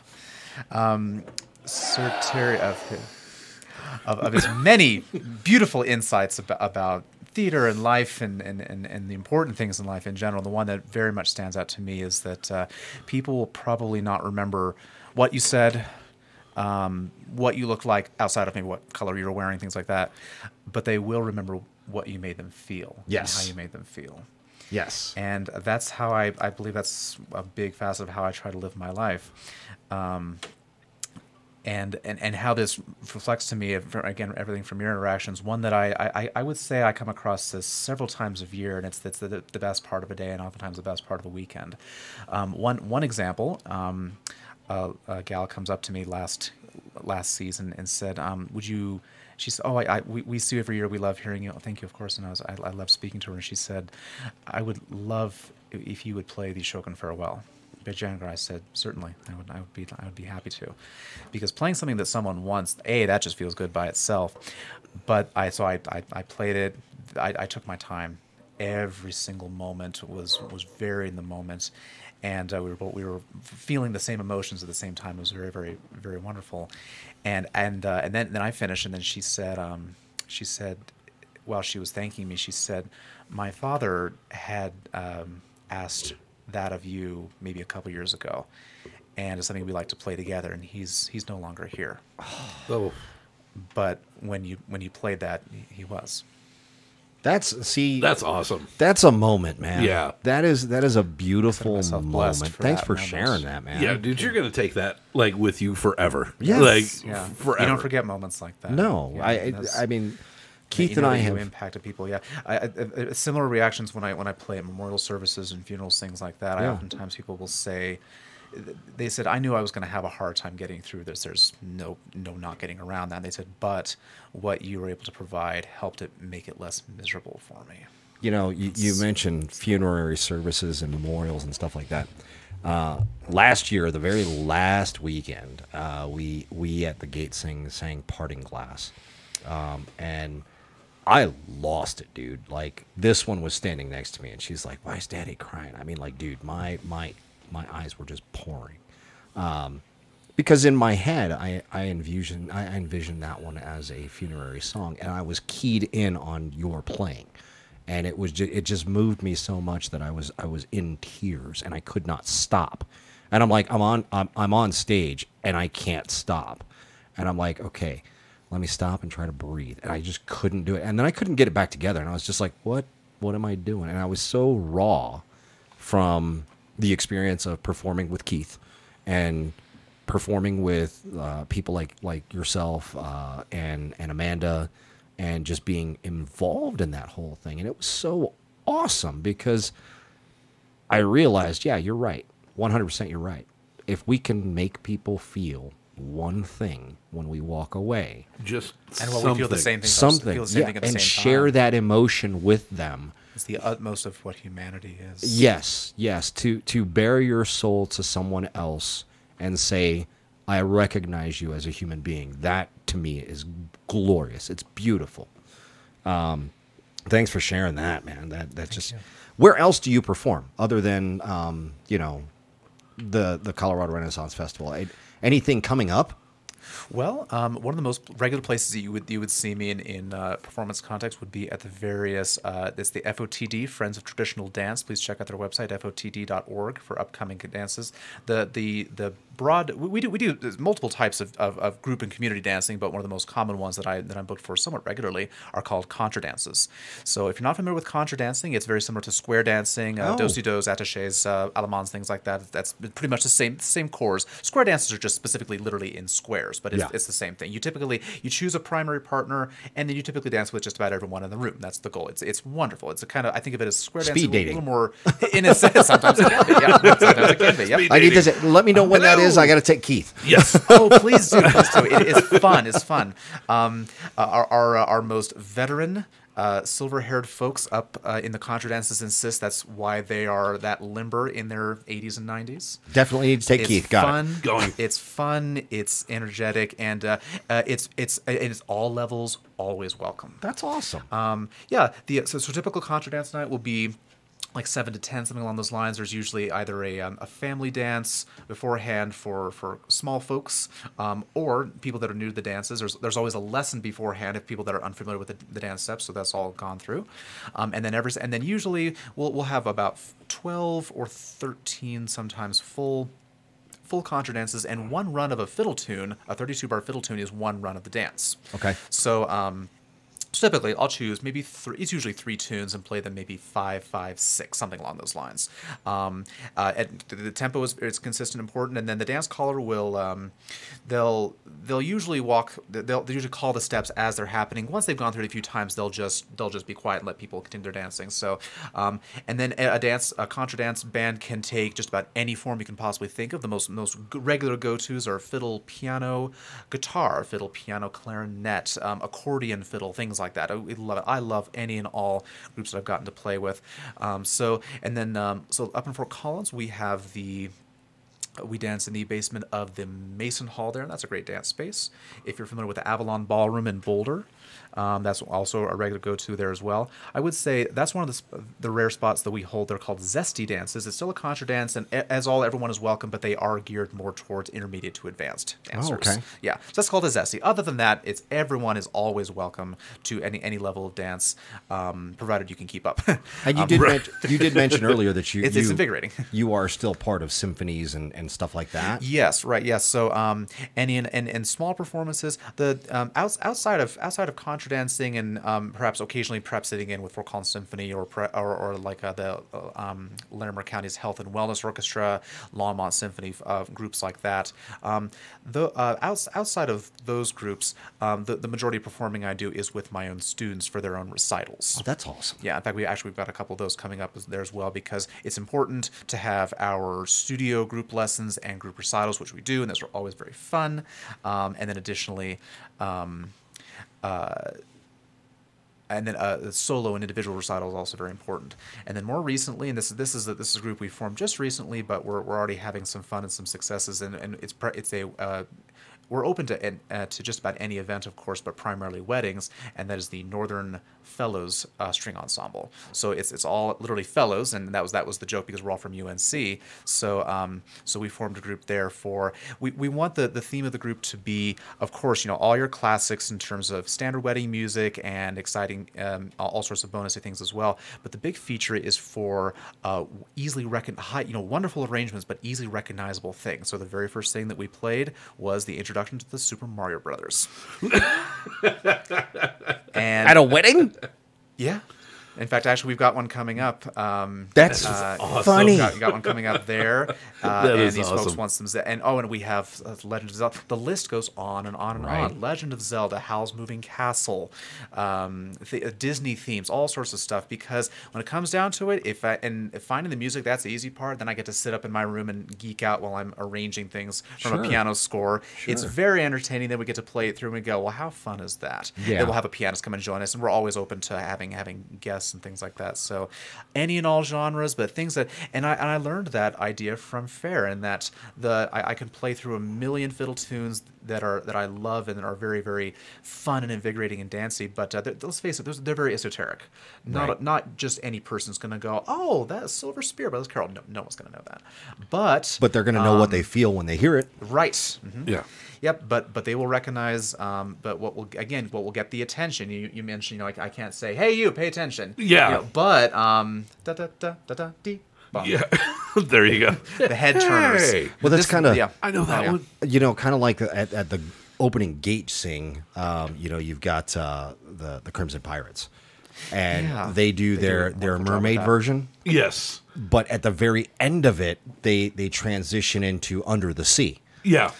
Um, Sir Terry of, of of his many beautiful insights about, about theater and life and, and, and, and the important things in life in general. The one that very much stands out to me is that uh, people will probably not remember what you said, um, what you looked like outside of maybe what color you were wearing, things like that, but they will remember what you made them feel. and Yes. how you made them feel Yes. and that's how I, I believe that's a big facet of how I try to live my life. Um, and, and, and how this reflects to me again everything from your interactions one that I, I, I would say I come across this several times a year and it's, it's the, the best part of a day and oftentimes the best part of a weekend. Um, one one example um, a, a gal comes up to me last last season and said um, would you she said oh I, I we, we see you every year. We love hearing you. Thank you of course. And I was I, I love speaking to her and she said I would love if you would play the Ashokan Farewell by Jay Ungar, I said certainly I would I would be I would be happy to, because playing something that someone wants, a that just feels good by itself, but I so I I, I played it, I, I took my time, every single moment was was very in the moment, and uh, we were both, we were feeling the same emotions at the same time. It was very very very wonderful, and and uh, and then then I finished, and then she said um she said while she was thanking me, she said, "My father had um, asked that of you maybe a couple years ago, and it's something we like to play together. And he's he's no longer here. Oh. oh. But when you when you played that, he- he was. That's see. That's awesome. That's a moment, man. Yeah. That is that is a beautiful moment. for Thanks for moment. sharing that, man. Yeah, dude, you're gonna take that like with you forever. Yes. Like Yeah, forever. you don't forget moments like that. No, Yeah, I I, I mean, you Keith and I have. impacted people. Yeah, I, I, similar reactions when I when I play at memorial services and funerals, things like that. I oftentimes people will say, they said I knew I was going to have a hard time getting through this. There's no no not getting around that. And they said, but what you were able to provide helped it make it less miserable for me. you know, you, you mentioned funerary services and memorials and stuff like that. Uh, last year, the very last weekend, uh, we we at the gate sing sang "Parting Glass," um, and I lost it, dude. Like this one was standing next to me, and she's like, "Why is Daddy crying?" I mean, like, dude, my my my eyes were just pouring. Um, because in my head, I I envision I envisioned that one as a funerary song, and I was keyed in on your playing, and it was ju- it just moved me so much that I was I was in tears and I could not stop, and I'm like I'm on I'm I'm on stage and I can't stop, and I'm like okay, let me stop and try to breathe, and I just couldn't do it, and then I couldn't get it back together, and I was just like what what am I doing, and I was so raw from the experience of performing with Keith and performing with uh, people like like yourself uh, and and Amanda and just being involved in that whole thing. And it was so awesome because I realized yeah you're right. 100% you're right. If we can make people feel one thing when we walk away just And while something. we feel the same thing, something feel the same yeah, thing at the and same share time. that emotion with them It's the utmost of what humanity is. Yes, yes. To to bare your soul to someone else and say, "I recognize you as a human being." That to me is glorious. It's beautiful. Um, thanks for sharing that, man. That that just. you. Where else do you perform other than um, you know, the the Colorado Renaissance Festival? I- Anything coming up? Well, um, one of the most regular places that you would you would see me in in uh, performance context would be at the various. Uh, it's the FOTD Friends of Traditional Dance. Please check out their website fotd.org for upcoming dances. The the the broad we, we do we do multiple types of, of, of group and community dancing, but one of the most common ones that I that I'm booked for somewhat regularly are called contra dances. So if you're not familiar with contra dancing, it's very similar to square dancing, uh, Oh. dos dos, attachés, uh, allemandes, things like that. That's pretty much the same same cores. Square dances are just specifically literally in squares, but it's, Yeah. it's the same thing. You typically you choose a primary partner, and then you typically dance with just about everyone in the room. That's the goal. It's it's wonderful. It's a kind of I think of it as square Speed dancing a dating. little more in a sense. Sometimes it can be. Yeah, sometimes it can be. Yep. I need to say, let me know when that is. I got to take Keith. Yes. (laughs) (laughs) oh, please do, please do. It is fun. It's fun. Um, uh, our our, uh, our most veteran. Uh, silver-haired folks up uh, in the contra dances insist that's why they are that limber in their 80s and 90s. Definitely need to take It's Keith. Got fun. it. Going. It's fun. It's energetic, and uh, uh, it's it's it's all levels, always welcome. That's awesome. Um, yeah, the so, so typical contra dance night will be like seven to ten, something along those lines. There's usually either a, um, a family dance beforehand for for small folks, um, or people that are new to the dances. There's there's always a lesson beforehand if people that are unfamiliar with the, the dance steps. So that's all gone through, um, and then every and then usually we'll we'll have about twelve or thirteen sometimes full full contra dances and one run of a fiddle tune a 32 bar fiddle tune is one run of the dance Okay. so um so typically i'll choose maybe three it's usually three tunes and play them maybe five five six something along those lines. Um uh, and the, the tempo is, is consistent important and then the dance caller will um they'll they'll usually walk they'll, they usually call the steps as they're happening. Once they've gone through it a few times they'll just they'll just be quiet and let people continue their dancing. So um and then a dance a contra dance band can take just about any form you can possibly think of. The most most regular go-to's are fiddle piano guitar fiddle piano clarinet um, accordion fiddle things like that. I, love it. I love any and all groups that i've gotten to play with. Um, so and then um, so up in fort collins we have the we dance in the basement of the Mason Hall there, and that's a great dance space. If you're familiar with the Avalon Ballroom in Boulder, um, that's also a regular go-to there as well. I would say that's one of the, the rare spots that we hold. They're called zesty dances. It's still a contra dance, and as all, everyone is welcome, but they are geared more towards intermediate to advanced dancers. okay. Yeah, so that's called a zesty. Other than that, it's everyone is always welcome to any any level of dance, um, provided you can keep up. (laughs) And you Um, did mention, you did mention earlier that you (laughs) It's- it's invigorating. (laughs) You are still part of symphonies and, and stuff like that. Yes, right. Yes. So, um, and in and, and small performances, the um, outs, outside of outside of contra dancing and um, perhaps occasionally perhaps sitting in with Fort Collins Symphony or pre- or, or like uh, the uh, um, Larimer County's Health and Wellness Orchestra, Longmont Symphony, uh, groups like that. Um, the uh, outs, outside of those groups, um, the the majority of performing I do is with my own students for their own recitals. Oh, that's awesome. Yeah, in fact, we actually we've got a couple of those coming up there as well because it's important to have our studio group lessons and group recitals, which we do, and those are always very fun. Um, and then additionally, um, uh, and then uh, solo and individual recital is also very important. And then more recently, and this this is a, this is a group we formed just recently, but we're, we're already having some fun and some successes, and, and it's pre- it's a uh, we're open to uh, to just about any event, of course, but primarily weddings, and that is the Northern Fellows uh, String Ensemble. So it's it's all literally fellows, and that was that was the joke because we're all from UNC. So um, so we formed a group there for we, we want the the theme of the group to be, of course, you know all your classics in terms of standard wedding music and exciting um, all sorts of bonusy things as well. But the big feature is for uh, easily recon high, you know wonderful arrangements, but easily recognizable things. So the very first thing that we played was the introduction to the Super Mario Brothers. (laughs) and At a wedding? yeah. In fact, actually, we've got one coming up. Um, That's uh, funny. Got, got one coming up there, (laughs) uh, That and these folks want some. Ze- and oh, and we have uh, Legend of Zelda. The list goes on and on and Right. on. Legend of Zelda, Howl's Moving Castle, um, th- uh, Disney themes, all sorts of stuff. Because when it comes down to it, if I, and if finding the music that's the easy part, then I get to sit up in my room and geek out while I'm arranging things from Sure. a piano score. It's very entertaining. Then we get to play it through and we go, well, how fun is that? Yeah. Then we'll have a pianist come and join us, and we're always open to having having guests and things like that. So, any and all genres, but things that and I and I learned that idea from Fair, and that the I, I can play through a million fiddle tunes that are that I love and are very very fun and invigorating and dancey. But uh, they're- let's face it, those- they're very esoteric. Not Right. not just any person's gonna go, oh, that's Silver Spear by Lewis Carroll. No, no one's gonna know that. But But they're going to know what um, they feel when they hear it. right. mhm. Yeah. Yep, but but they will recognize. Um, but what will again, what will get the attention? You you mentioned, you know, like I can't say, "Hey, you, pay attention." Yeah. You know, but um, da da da da da dee. bum. Yeah, (laughs) there you go. (laughs) The head turners. Hey. Well, that's kinda- yeah. I know that yeah. one. you know, kind of like at, at the opening gate sing, um, you know, you've got uh, the the Crimson Pirates, and Yeah. they do They their a their wonderful job with mermaid version. Yes. But at the very end of it, they they transition into Under the Sea, Yeah.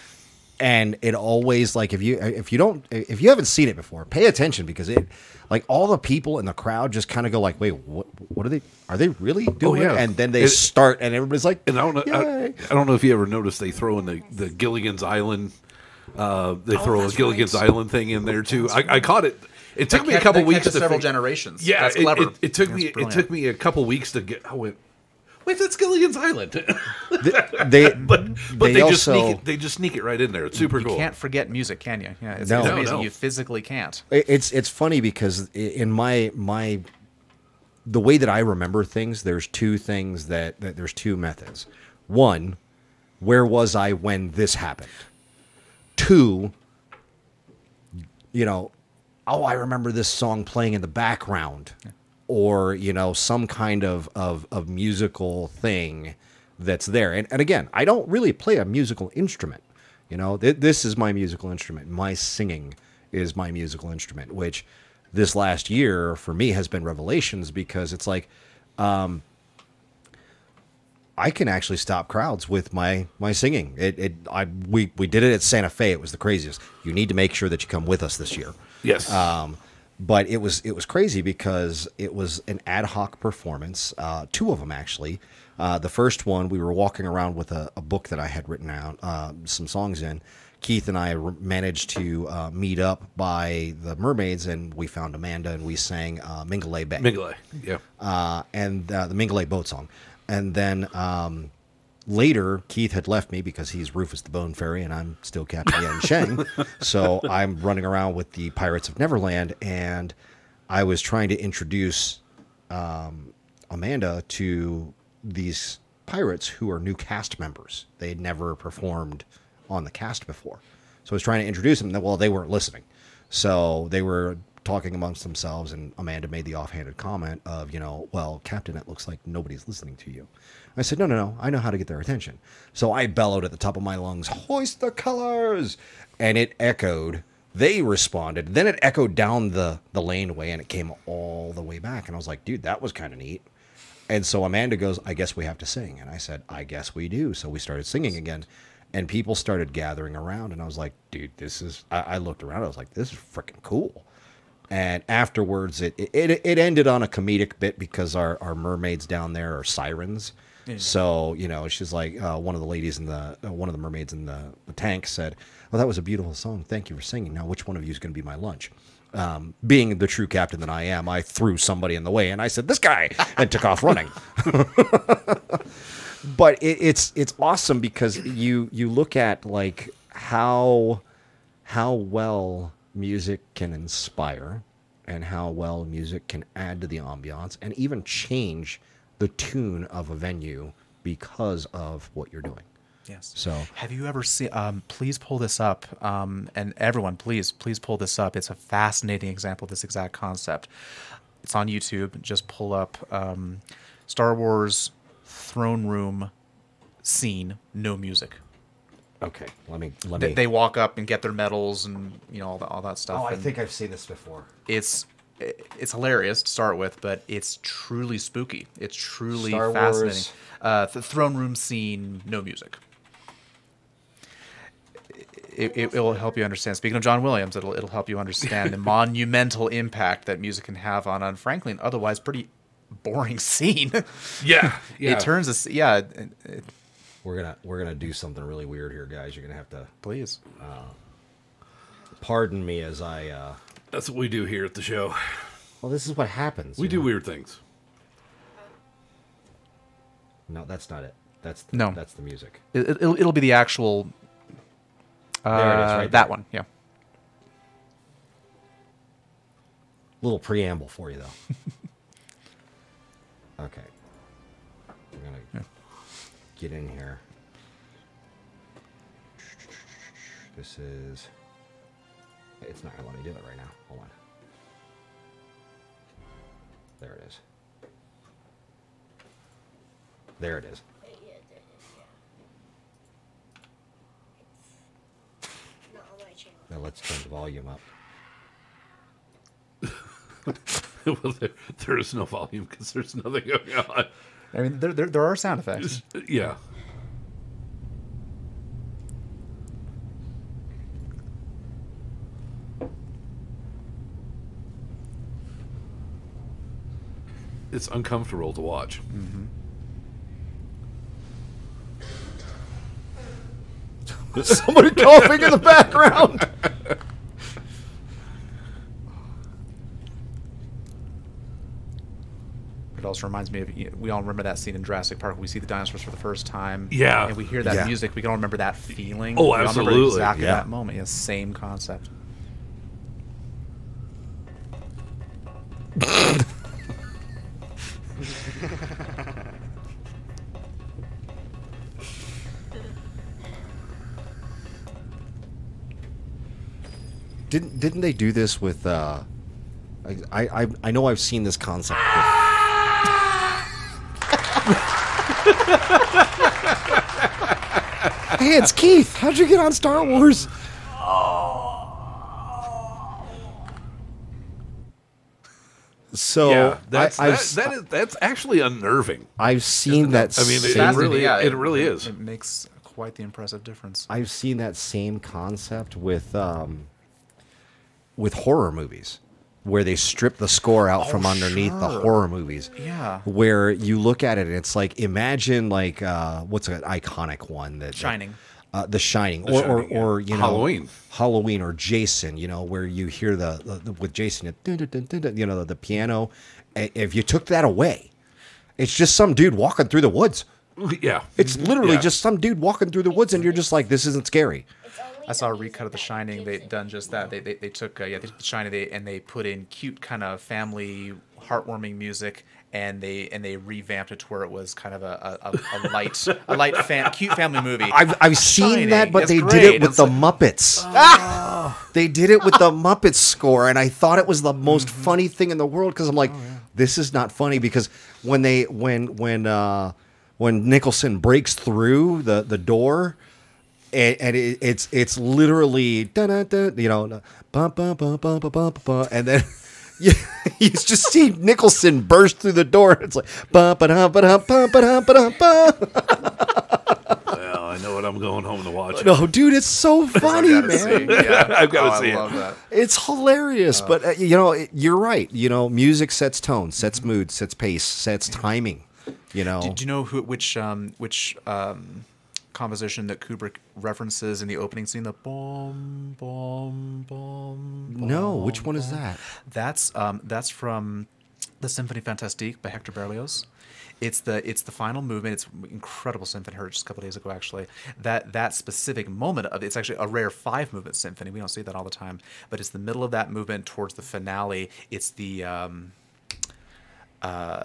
And it always like if you if you don't if you haven't seen it before, pay attention because it like all the people in the crowd just kind of go like, wait, what what are they? Are they really doing? yeah. And then they It- start, and everybody's like, And I don't know. I, I don't know if you ever noticed they throw in the the Gilligan's Island. Uh, they throw a Oh, Gilligan's right. Island thing in there too. I, I caught it. It took That me a couple weeks to several fig- generations. Yeah, That's it- clever. It, it took That's me. It took me a couple weeks to get. I went. Wait, that's Gilligan's Island. (laughs) they but but They they, just also- sneak it. They just sneak it right in there. It's super You cool. You can't forget music, can you? Yeah, it's, No. it's No, amazing. no. You physically can't. It's it's funny because in my my the way that I remember things, there's two things that, that there's two methods. One, where was I when this happened? Two, you know, oh, I remember this song playing in the background, or you know, some kind of of, of musical thing that's there. And and again, I don't really play a musical instrument. You know, th- this is my musical instrument. My singing is my musical instrument, which this last year for me has been revelations because it's like um, I can actually stop crowds with my my singing. It, it I we we did it at Santa Fe. It was the craziest. You need to make sure that you come with us this year. Yes. Um, but it was it was crazy because it was an ad hoc performance. Uh, two of them actually. Uh, the first one we were walking around with a, a book that I had written out uh, some songs in. Keith and I managed to uh, meet up by the mermaids, and we found Amanda, and we sang uh, Mingulay Bay Mingley. Yeah. uh, and uh, the Mingulay boat song. And then um, later, Keith had left me because he's Rufus the Bone Fairy and I'm still Captain Yan Sheng. (laughs) so I'm running around with the Pirates of Neverland, and I was trying to introduce um, Amanda to these pirates who are new cast members. They had never performed on the cast before. So I was trying to introduce them. Well, they weren't listening. So they were talking amongst themselves, and Amanda made the offhanded comment of, you know, well, Captain, it looks like nobody's listening to you. I said, no, no, no, I know how to get their attention. So I bellowed at the top of my lungs, hoist the colors! And it echoed. They responded. Then it echoed down the, the laneway, and it came all the way back. And I was like, dude, that was kind of neat. And so Amanda goes, I guess we have to sing. And I said, I guess we do. So we started singing again. And people started gathering around. And I was like, dude, this is. I, I looked around. I was like, this is freaking cool. And afterwards, it, it it ended on a comedic bit because our, our mermaids down there are sirens. So you know, she's like uh, one of the ladies in the uh, one of the mermaids in the, the tank said, "Well, that was a beautiful song. Thank you for singing. Now, which one of you is going to be my lunch?" Um, being the true captain that I am, I threw somebody in the way and I said, "This guy," and took off running. (laughs) but it, it's it's awesome because you you look at like how how well music can inspire and how well music can add to the ambiance and even change the tune of a venue because of what you're doing. Yes. So Have you ever seen? Um, please pull this up, um, and everyone, please, please pull this up. It's a fascinating example of this exact concept. It's on YouTube. Just pull up um, Star Wars throne room scene, no music. okay, let me let They, me. they walk up and get their medals and you know all that all that stuff. oh, I think I've seen this before. it's it's hilarious to start with, but it's truly spooky. It's truly Star fascinating. Uh, the throne room scene, no music. It, it, it will help you understand. Speaking of John Williams, it'll it'll help you understand the (laughs) monumental impact that music can have on, on frankly, an otherwise pretty boring (laughs) scene. Yeah. (laughs) Yeah. It turns a s- yeah. It, it, We're gonna we're gonna do something really weird here, guys. You're gonna have to please. pardon me as I. uh That's what we do here at the show. Well, this is what happens. We do know? weird things. No, that's not it. That's No. That's the music. It, it, will it'll be the actual. Uh, There it is, right that there. one, yeah. little preamble for you though. (laughs) okay. I'm gonna get in here. This is. It's not gonna let me do it right now. Hold on. There it is. There it is. Not on my channel. Now let's turn the volume up. (laughs) well, there, there is no volume because there's nothing going on. I mean, there, there, there are sound effects. Yeah. It's uncomfortable to watch. There's mm-hmm. (laughs) somebody coughing in the background. (laughs) It also reminds me of we all remember that scene in Jurassic Park. We see the dinosaurs for the first time. Yeah. and we hear that Yeah. music. We can all remember that feeling. Oh, we all remember absolutely. exactly Yeah. that moment. Yeah, same concept. Didn't didn't they do this with? Uh, I, I I know I've seen this concept. With, (laughs) hey, it's Keith. How'd you get on Star Wars? So yeah, that's I, that, that is that's actually unnerving. I've seen that. I mean, it- same- Fascinating, really- yeah, it really is. It makes quite the impressive difference. I've seen that same concept with um, with horror movies, where they strip the score out from underneath the horror movies. Yeah. Where you look at it, and it's like imagine like uh, what's an iconic one that Shining. uh, The Shining, or, Shining, yeah. or or you know Halloween. Halloween or Jason, you know, where you hear the, the, the- with Jason, it dun, dun, dun, dun, dun, you know, the, the piano. A- If you took that away, it's just some dude walking through the woods. Yeah, It's literally Yeah. just some dude walking through the woods, and you're just like, this isn't scary. It's only I saw a recut of The Shining. They it done just that. They they, they took uh, yeah they took The Shining they, and they put in cute kind of family heartwarming music and they and they revamped it to where it was kind of a, a, a, a light a light fam- cute family movie. I've, I've seen Shining. that, but It's they did it with It's the like- Muppets. (laughs) They did it with the Muppets score, and I thought it was the most Mm-hmm. funny thing in the world because I'm Oh, like, this is not funny because when they when when uh, when Nicholson breaks through the the door. And, and it, it's it's literally you know bum, bum, bum, bum, bum, bum, bum, and then (laughs) you, you just see Nicholson burst through the door. It's like bum, ba, dum, ba, dum, bum, ba, dum, ba, dum, bum. well, I know what I'm going home to watch. No, dude, it's so (laughs) funny, I've man. see. Yeah. I've gotta Oh, see it. I love that. It's hilarious, but uh, you know, it- you're right. You know, music sets tone, sets mood, sets pace, sets timing. You know, Do, do you know who which um which um composition that Kubrick references in the opening scene? The boom boom boom. no, which one is that? That's um, that's from the Symphonie Fantastique by Hector Berlioz. It's the it's the final movement. It's incredible symphony. I heard just a couple days ago actually. That that specific moment of it's actually a rare five movement symphony. We don't see that all the time, but it's the middle of that movement towards the finale. It's the um, uh,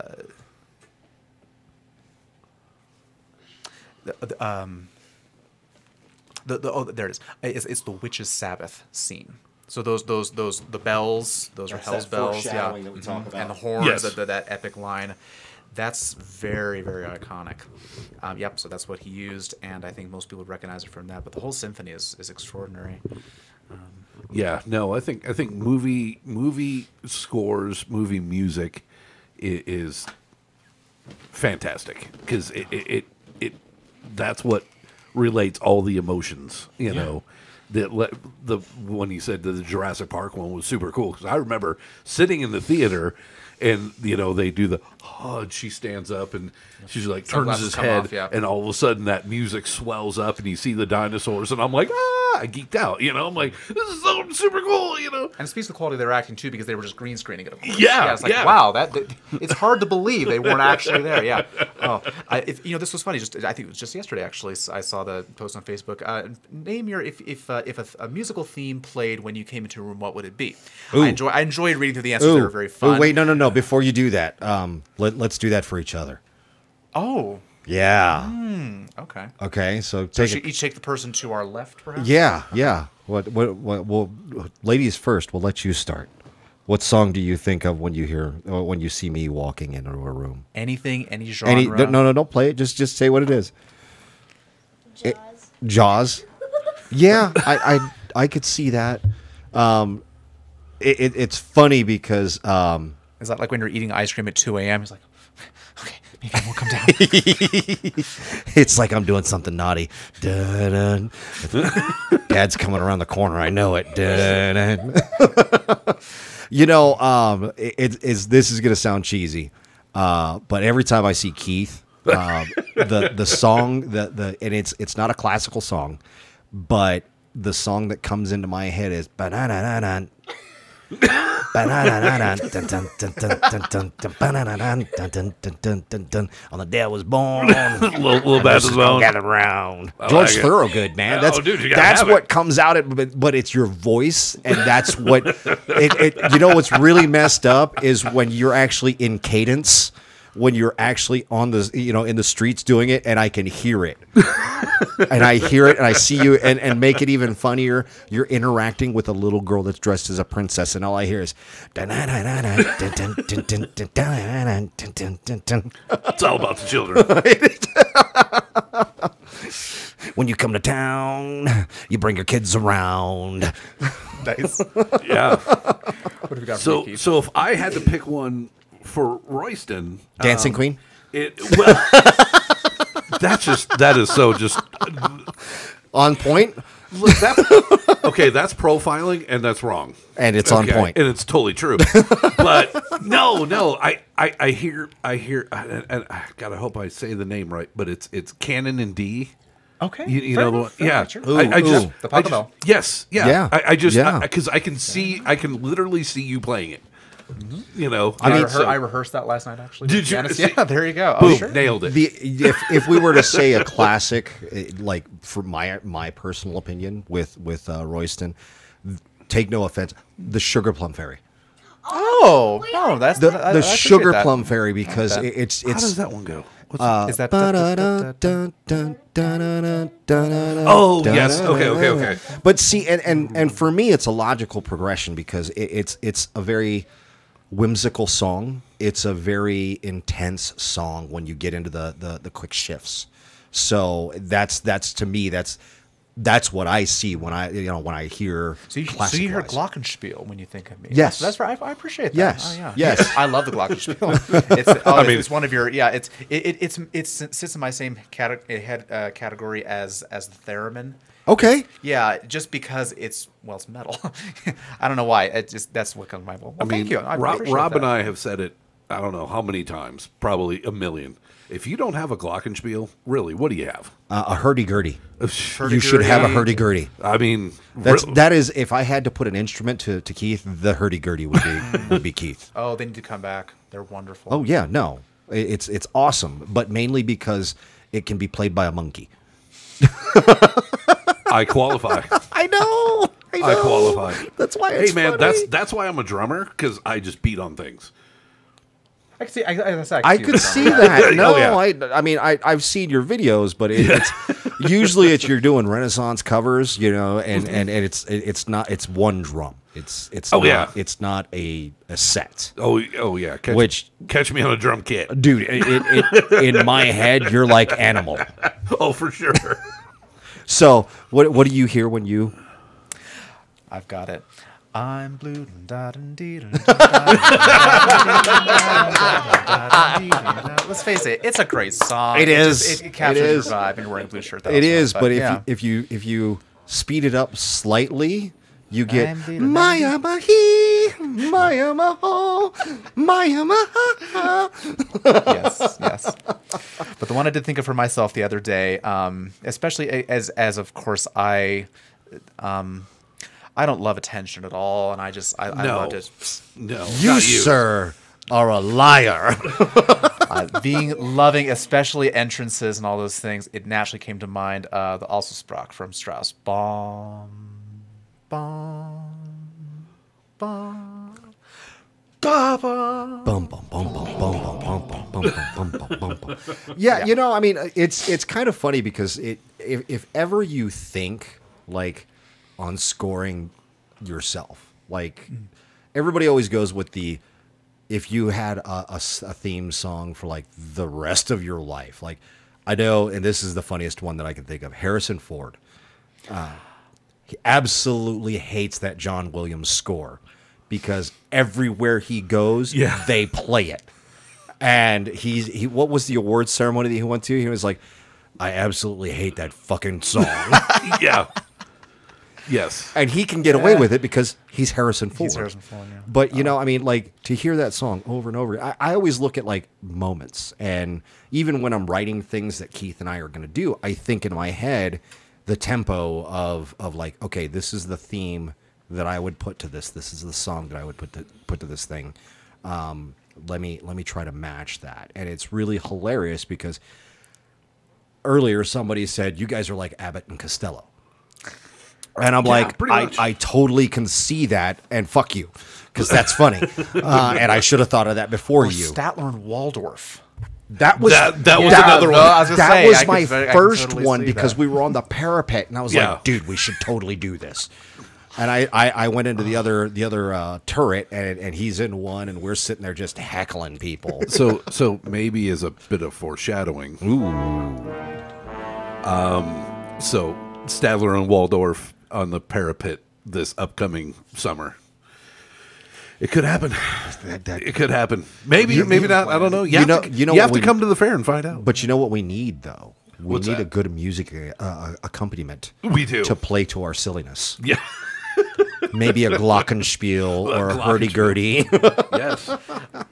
the, the, um, the, the oh there it is. It's, it's the witch's Sabbath scene. So those those those the bells, those That's are hell's that bells, yeah, foreshadowing that we talk Mhm. about. and the horns, Yes. the, the- that epic line. That's very very iconic. Um, yep. So that's what he used, and I think most people would recognize it from that. But the whole symphony is is extraordinary. Yeah, no, I think I think movie movie scores, movie music is, is fantastic because it, it it it that's what relates all the emotions. You know, that le- the when you said the Jurassic Park one was super cool because I remember sitting in the theater. And you know they do the oh, she stands up and she's like turns Sunglasses his come head, off, yeah. and all of a sudden that music swells up, and you see the dinosaurs, and I'm like, ah, I geeked out. You know, I'm like, this is so super cool. You know, And it speaks to the quality of their acting too, because they were just green screening it. Of course. Yeah, it's like yeah. wow, that, that- it's hard to believe they weren't actually there. Yeah. Oh, I, if, you know, this was funny. Just I think it was just yesterday actually. I saw the post on Facebook. Uh, name your if if uh, if a, a musical theme played when you came into a room, what would it be? Ooh. I enjoy I enjoyed reading through the answers. they were very Ooh, fun. wait, no, no, no. Before you do that, um, let, let's do that for each other. Oh, Yeah. Okay. Okay. So So take should it. each take the person to our left, perhaps? Yeah. Yeah. What? What? What? Well, ladies first. We'll let you start. What song do you think of when you hear when you see me walking into a room? Anything, any genre. Any? No, no, don't play it. Just, just say what it is. Jaws. Jaws. Yeah, I, I, I could see that. Um, it, it, it's funny because um, Is that like when you're eating ice cream at 2 a.m.? He's like, (laughs) okay, maybe we'll come down. (laughs) it's like I'm doing something naughty. Dun-dun. (laughs) Dad's coming around the corner. I know it. Dun-dun. you know, um, it, it is. This is gonna sound cheesy, uh, but every time I see Keith, um, the the song, the the, and it's it's not a classical song, but the song that comes into my head is ba-da-da-da-dun. On the day I was born, little bit as well. Got around. I George like. Thorogood, man. That's dude, that's what it. comes out. But, but it's your voice, and that's what it, it. You know what's really messed up is when you're actually in cadence. When you're actually on the, you know, in the streets doing it, and I can hear it, (laughs) and I hear it, and I see you, and, and make it even funnier. You're interacting with a little girl that's dressed as a princess, and all I hear is. It's all about the children. (laughs) when you come to town, you bring your kids around. nice. yeah. What have we got So so if I had to pick one for Royston, Dancing um, Queen. It well, (laughs) that's just that is so just On point, look that okay. That's profiling and that's wrong. and it's on Okay, point. and it's totally true. but no, no, I, I, I hear, I hear, and, and I gotta hope I say the name right, but it's it's Canon and D. okay. You, you know the one, yeah. enough, sure. Ooh, I, I just ooh. The I just- Bell. Yes, yeah, Yeah, I, I just yeah. because I, can see, I can literally see you playing it. You know, I, mean, rehear- so- I rehearsed that last night, actually. Did you? Janice. See- Yeah, there you go. Oh, boom, sure. nailed it. the if if we were to say a classic, eh, like for my my personal opinion with with uh, Royston, take no offense, the Sugar Plum Fairy, Oh, no, that's the I- I the appreciate Sugar that. Plum Fairy because that. it, it's How it's does that one go? What's uh, Is that- Oh Oh, yes. Okay, okay, okay. But see, and, and and for me, it's a logical progression because it, it's it's a very whimsical song. It's a very intense song when you get into the the, the quick shifts. So that's that's to me that's that's what I see when I you know when I hear So you, so you hear. Glockenspiel when you think of me. Yes. that's, that's right. I, I appreciate that. Yes, Oh, yeah. yes. (laughs) I love the Glockenspiel. (laughs) it's, oh, it's, mean- it's one of your yeah. It's it, it it's it sits in my same cate- head uh, category as as the theremin. Okay, Yeah, just because it's well, it's metal. (laughs) I don't know why. It just that's what comes to mind. Well, I mean, thank you. I Rob, Rob and. I have said it. I don't know how many times, probably a million. If you don't have a Glockenspiel, really, what do you have? uh, a hurdy gurdy. You should have a hurdy gurdy. I mean, That's re- that is if I had to put an instrument to, to Keith, the hurdy gurdy would be (laughs) would be Keith. Oh, they need to come back. They're wonderful. Oh yeah, no, it's it's awesome, but mainly because it can be played by a monkey. (laughs) I qualify. (laughs) I know. I, I qualify. That's why. Hey man, funny. that's that's why I'm a drummer because I just beat on things. I can see. I, I, I, I can could see song. that. (laughs) Oh, no, Oh, yeah. I, I mean, I, I've seen your videos, but it, it's usually it's you're doing Renaissance covers, you know, and, and, and it's it, it's not it's one drum. It's it's Oh, not, yeah. it's not a a set. Oh, oh yeah. Catch, Which- catch me on a drum kit? Dude, it, it, it, in my head, you're like animal. (laughs) Oh, for sure. So, what what do you hear when you? I've got it. I'm blue. Let's face it, it's a great song. It just- it, it captures It is. your vibe, and you're wearing a blue shirt. that It is, but if yeah. you, if you if you speed it up slightly, you get Maya Mahi, Maya Maho, Maya Maha. yes, yes. But the one I did think of for myself the other day, um, especially as as of course I, um, I don't love attention at all, and I just I, I No. love it. No, You, not sir, are a liar. (laughs) uh, being loving, especially entrances and all those things, it naturally came to mind uh, the also Sprach from Strauss. Bomb, yeah, you know, I mean, it's it's kind of funny because it if, if ever you think like on scoring yourself, like everybody always goes with the if you had a, a, a theme song for like the rest of your life, like I know, and this is the funniest one that I can think of, Harrison Ford. Uh, he absolutely hates that John Williams score because everywhere he goes, Yeah. (laughs) they play it. And he's he what was the awards ceremony that he went to? He was like, I absolutely hate that fucking song. (laughs) yeah. Yes. and he can get away with it because he's Harrison Ford. He's Harrison Ford, yeah. But you oh. know, I mean, like to hear that song over and over. I, I always look at like moments, and even when I'm writing things that Keith and I are going to do, I think in my head the tempo of of like, okay, this is the theme that I would put to this. This is the song that I would put to put to this thing. Um, let me let me try to match that, and it's really hilarious because earlier somebody said you guys are like Abbott and Costello. And I'm like, I. I totally can see that, and fuck you, because that's funny. (laughs) uh, and I should have thought of that before Or you. Statler and Waldorf. That was That- that was that- another one. no, I was that say, was I my could first totally one because that. we were on the parapet, and I was Yeah. like, dude, we should totally do this. And I, I, I went into the other the other uh, turret, and, and he's in one, and we're sitting there just heckling people. (laughs) So so maybe as a bit of foreshadowing. Ooh. Um so Statler and Waldorf on the parapet this upcoming summer. It could happen. That- that- It could happen. Maybe, maybe not. I don't know. You, You have know- to, you know you have what to we- come to the fair and find out. But you know what we need though? We What's need that? a good music uh, accompaniment. We do. to play to our silliness. yeah. (laughs) Maybe a glockenspiel (laughs) or a hurdy gurdy. (laughs) yes.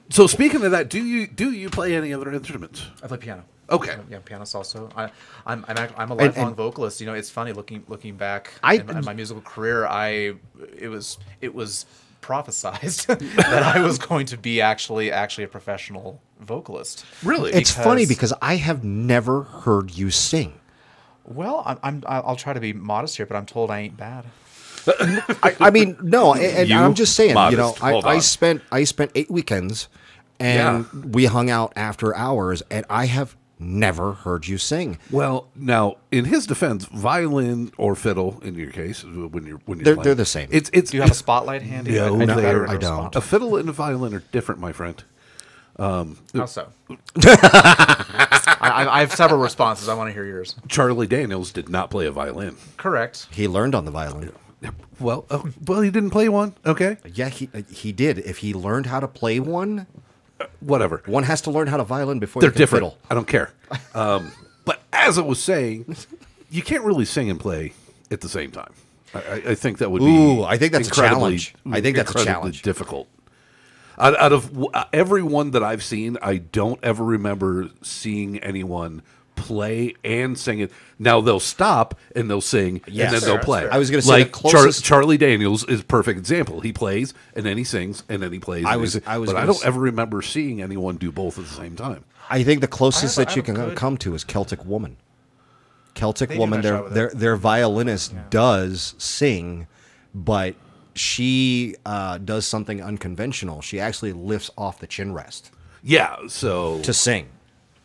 So speaking of that, do you do you play any other instruments? I play piano. Okay. Yeah, piano also. I, I'm I'm, act- I'm a lifelong and- vocalist. You know, it's funny looking looking back I- in, my, in my musical career. I it was it was prophesized (laughs) that I was going to be actually actually a professional vocalist. Really? it's funny Because- because I have never heard you sing. Well, I'm, I'm I'll try to be modest here, but I'm told I ain't bad. I, I mean, no, and, and I'm just saying, you know. I, I spent I spent eight weekends, and Yeah. we hung out after hours, and I have never heard you sing. Well, now in his defense, violin or fiddle, in your case, when you're when you're They're- playing, they're the same. It's it's Do you have a spotlight handy? No, I, I, no, better I don't. a fiddle and a violin are different, my friend. Um, how so? (laughs) I, I I have several responses. I want to hear yours. Charlie Daniels did not play a violin. Correct. He learned on the violin. Well, oh, well, he didn't play one. Okay, Yeah, he he did. If he learned how to play one, whatever. one has to learn how to violin before They're they different. fiddle. I don't care. Um, but as I was saying, you can't really sing and play at the same time. I, I- think that would be. Ooh, I think that's a challenge. I think that's a challenge. Difficult. Out, out of w- uh, every that I've seen, I don't ever remember seeing anyone play and sing it. Now they'll stop and they'll sing Yes. and then Fair, they'll play. fair. I was gonna say the like Char- Charlie Daniels is a perfect example. He plays and then he sings and then he plays. I was- I was but I don't s- ever remember seeing anyone do both at the same time. I think the closest have that you can good- come to is Celtic Woman. Celtic They Woman, nice their their their violinist does sing, but she uh, does something unconventional. She actually lifts off the chin rest Yeah, so to sing.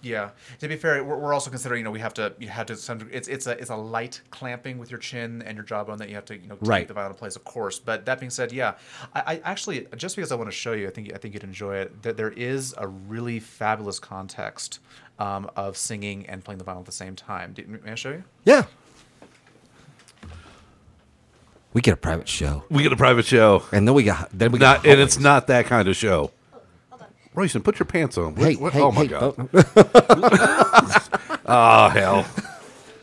Yeah. To be fair, we're, we're also considering, you know, we have to, you have to, some, it's it's a it's a light clamping with your chin and your jawbone that you have to, you know, keep Right. the violin plays, of course. But that being said, yeah, I, I actually just because I want to show you, I think I think you'd enjoy it. That there is a really fabulous context um, of singing and playing the violin at the same time. Do, may I show you? Yeah. We get a private show, we get a private show. and then we got then we Not, got and it's not that kind of show. Hold. Royston, put your pants on. What- Hey, what- hey, oh my hey, god! oh, Oh (laughs) hell!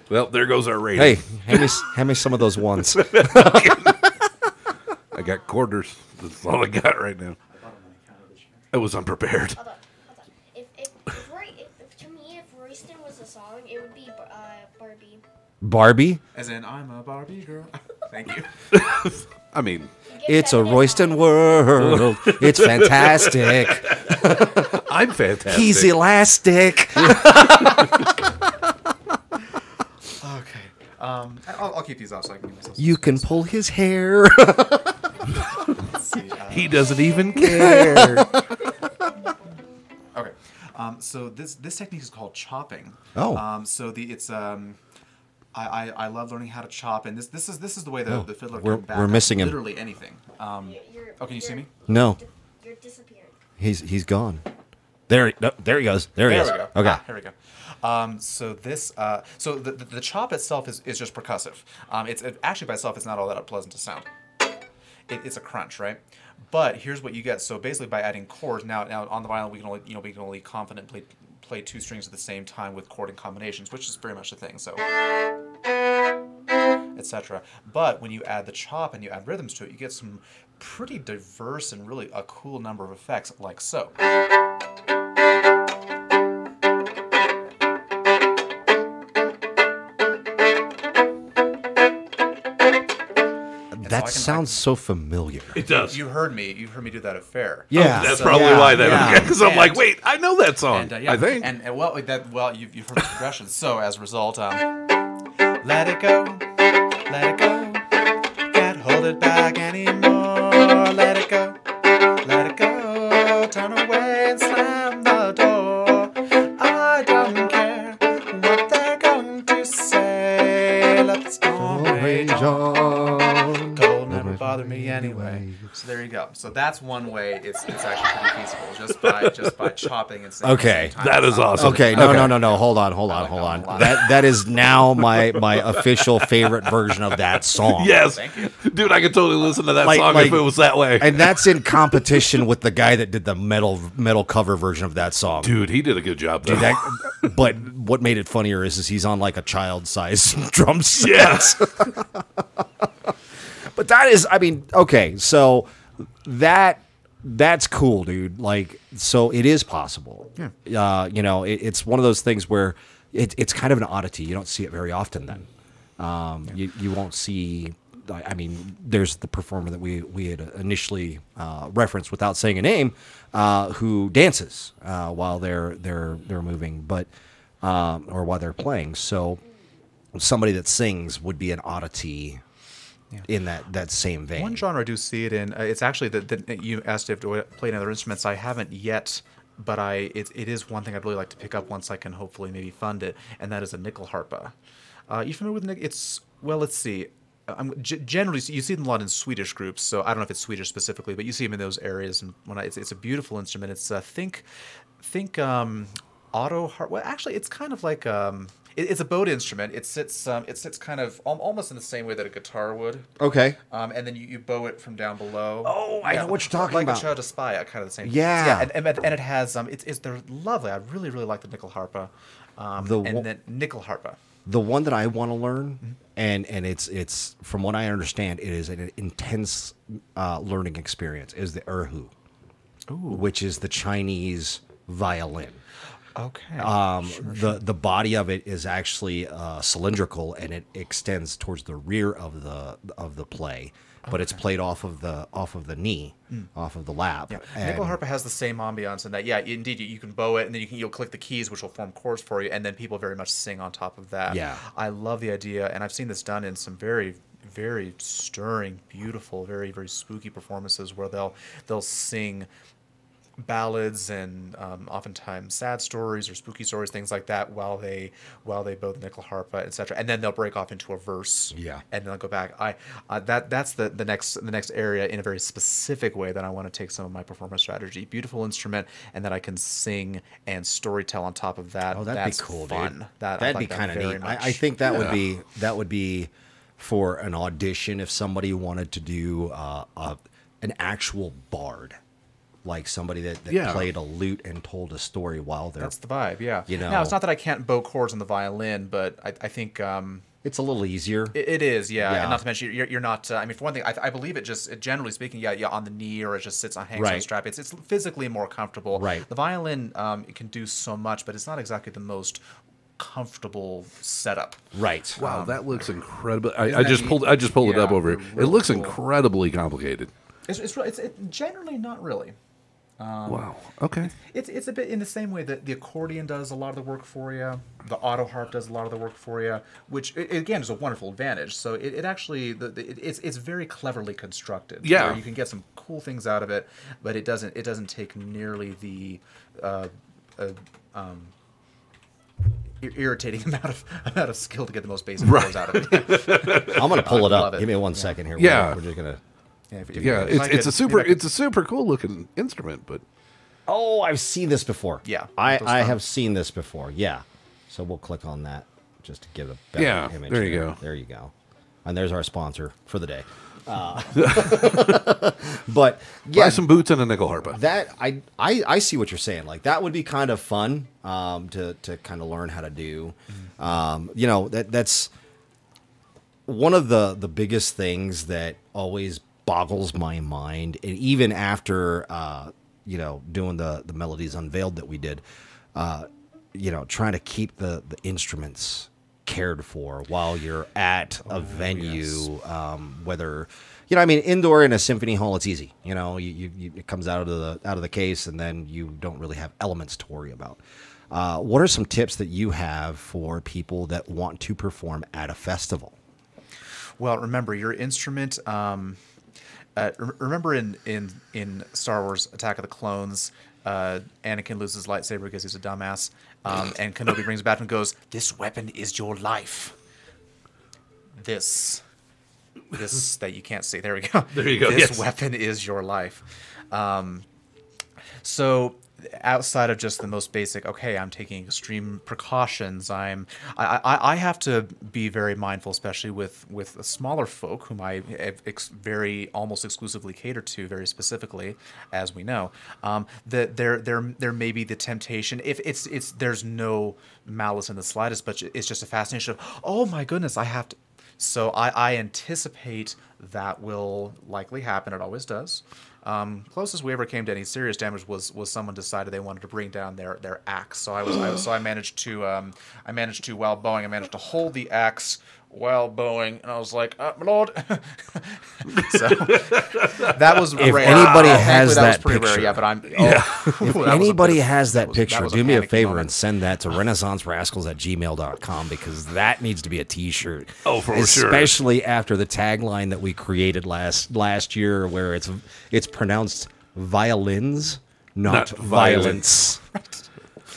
Well, there goes our rating. hey, hand me hand me some of those ones. (laughs) I got quarters. That's all I got right now. I was unprepared. Hold on. Hold on. If if, if, Roy, if, if to me if Royston was a song, it would be uh, Barbie. Barbie, As in, I'm a Barbie girl. (laughs) Thank you. I mean, Get it's a Royston world. It's fantastic. (laughs) I'm fantastic. He's elastic. Okay. Um, I'll, I'll keep these off so I can give myself You can space. pull his hair. See, uh, He doesn't even (laughs) care. Okay. Um, Um, so this this technique is called chopping. Oh. Um, so the it's um. I, I, I love learning how to chop, and this this is this is the way the, Oh, the fiddler we're- can back we're up missing him. literally anything. Um, You're, oh, can you see me? No. You're disappearing. He's he's gone. There, no, there he goes. There he There is. we go. Okay. Ah, here we go. Um, so this, uh, so the, the, the chop itself is, is just percussive. Um, it's it, actually by itself, it's not all that pleasant to sound. It, it's a crunch, right? But here's what you get. So basically, by adding chords, now now on the violin we can only you know we can only confidently play two strings at the same time with chording combinations, which is very much the thing. So etc. But when you add the chop and you add rhythms to it, you get some pretty diverse and really a cool number of effects, like so. That can- sounds so familiar. It does. You heard me. You heard me do that at fair. Yeah. That's So- probably yeah, why then. yeah. Because I'm like, wait, I know that song. And, uh, yeah, I think. And, and well, that well, you've, you've heard the progression. So as a result, um, let it go, let it go, can't hold it back anymore. Let it go, there you go. So that's one way. It's it's actually pretty feasible just by just by chopping and singing. at the Okay, same time. that It's is not- awesome. Okay, no, Okay. no, no, no. Hold on, hold on, hold on. one a lot. That that is now my my official favorite version of that song. yes. Thank you. Dude, I could totally listen to that Like- song like- if it was that way. and that's in competition with the guy that did the metal metal cover version of that song. Dude, he did a good job, though. That- but what made it funnier is, is he's on like a child-sized (laughs) drum set. yes. (laughs) But that is, I mean, okay, so that that's cool, dude. Like, so it is possible. Yeah. Uh, you know, it, it's one of those things where it, it's kind of an oddity. You don't see it very often. Then, um, you you won't see. I I mean, there's the performer that we we had initially uh, referenced without saying a name, uh, who dances uh, while they're they're they're moving, but um, or while they're playing. So somebody that sings would be an oddity in that that same vein. One genre I do see it in. Uh, it's actually that that you asked if to play other instruments. I haven't yet, but I it, it is one thing I'd really like to pick up once I can hopefully maybe fund it, and that is a nyckelharpa. Uh, you familiar with nickel? It's well, let's see. I'm, g- generally, you see them a lot in Swedish groups, so I don't know if it's Swedish specifically, but you see them in those areas. And when I, it's, it's a beautiful instrument. It's uh, think, think um, auto harp. Well, actually, it's kind of like um, it, it's a bowed instrument. It sits um, it sits kind of al- almost in the same way that a guitar would. Okay. Um, and then you, you bow it from down below. Oh, I know what you're talking like about. Like a Spaya, kind of the same. Yeah. yeah, and, and, and it has um, it's, it's they're lovely. I really really like the nyckelharpa, um, The and one- then nyckelharpa. The one that I want to learn, and and it's it's from what I understand, it is an intense uh, learning experience. Is the erhu, which is the Chinese violin. Okay. Um, the the body of it is actually uh, cylindrical, and it extends towards the rear of the of the play, but it's played off of the off of the knee, off of the lap. yeah. and- Nickel harpa has the same ambiance in that. Yeah, indeed, you, you can bow it, and then you can you'll click the keys, which will form chords for you, and then people very much sing on top of that. Yeah. I love the idea, and I've seen this done in some very very stirring, beautiful, very very spooky performances where they'll they'll sing ballads and um, oftentimes sad stories or spooky stories, things like that, while they while they bow the nyckelharpa, etc. And then they'll break off into a verse. Yeah. And then they'll go back. I uh, that that's the the next the next area in a very specific way that I want to take some of my performance strategy. Beautiful instrument, and that I can sing and storytell on top of that. Oh, that'd that's be cool, fun. dude. That, that'd be kind of neat. I, I think that would be that would be for an audition if somebody wanted to do uh, a, an actual bard, like somebody that, that Yeah. played a lute and told a story while they're. That's the vibe, yeah. You know, now it's not that I can't bow chords on the violin, but I, I think um, it's a little easier. It, it is, yeah. Yeah. And not to mention, you're, you're not. Uh, I mean, for one thing, I, I believe it just it, generally speaking, yeah, yeah, on the knee or it just sits on hangs on a Right. strap. It's it's physically more comfortable. Right. The violin, um, it can do so much, but it's not exactly the most comfortable setup. right. Wow, that looks incredible. I, I just neat? pulled. I just pulled it up over here. real It looks cool. incredibly complicated. It's it's, it's it, generally not really. Um, wow. Okay. It's it's a bit in the same way that the accordion does a lot of the work for you. The auto harp does a lot of the work for you, which i again is a wonderful advantage. So it, it actually the, the, it, it's it's very cleverly constructed. Yeah. where you can get some cool things out of it, but it doesn't it doesn't take nearly the uh, a um, ir- irritating (laughs) amount of amount of skill to get the most basic Right. chords out of it. (laughs) I'm gonna pull it up. it. Give me one second here. Yeah. We're, we're just gonna. Yeah, if- if- Yeah, if it's I it's could- a super maybe it's a super cool looking instrument, but Oh, I've seen this before. Yeah, I, I have seen this before. Yeah. So we'll click on that just to give a better Yeah, image. there you go. There you go. And there's our sponsor for the day. Uh, (laughs) but (laughs) yeah, buy some boots and a nyckelharpa. that I, I I see what you're saying. Like that would be kind of fun um, to to kind of learn how to do. Um, you know that that's one of the the biggest things that always boggles my mind, and even after uh, you know doing the the melodies unveiled that we did, uh, you know, trying to keep the the instruments cared for while you're at a venue, um, whether you know, I mean, indoor in a symphony hall, it's easy. You know, you, you, you it comes out of the out of the case, and then you don't really have elements to worry about. Uh, what are some tips that you have for people that want to perform at a festival? Well, remember your instrument. Um, uh, re- remember in in in Star Wars: Attack of the Clones, uh, Anakin loses lightsaber because he's a dumbass, um, (laughs) and Kenobi brings it back and goes, "This weapon is your life." This, this (laughs) that you can't see. There we go. There you go, This yes. weapon is your life. Um, so outside of just the most basic okay i'm taking extreme precautions i'm i i, I have to be very mindful especially with with smaller folk whom i ex- very almost exclusively cater to very specifically as we know um that there there there may be the temptation if it's it's there's no malice in the slightest but it's just a fascination of oh my goodness i have to so I, I anticipate that will likely happen. It always does. Um, closest we ever came to any serious damage was was someone decided they wanted to bring down their their axe. So I was I, so I managed to um, I managed to while bowing I managed to hold the axe while bowing and I was like, uh, my lord. (laughs) so that was If rare. anybody Uh, has that, was that pretty picture. rare. Yeah, but I'm oh, (laughs) If that was a anybody bit of- has that, was- picture, was do me a favor moment. and send that to renaissancerascals at gmail.com because that needs to be a t-shirt. Oh, for sure. Especially after the tagline that we created last last year where it's it's pronounced violins, not, Not violence. violence.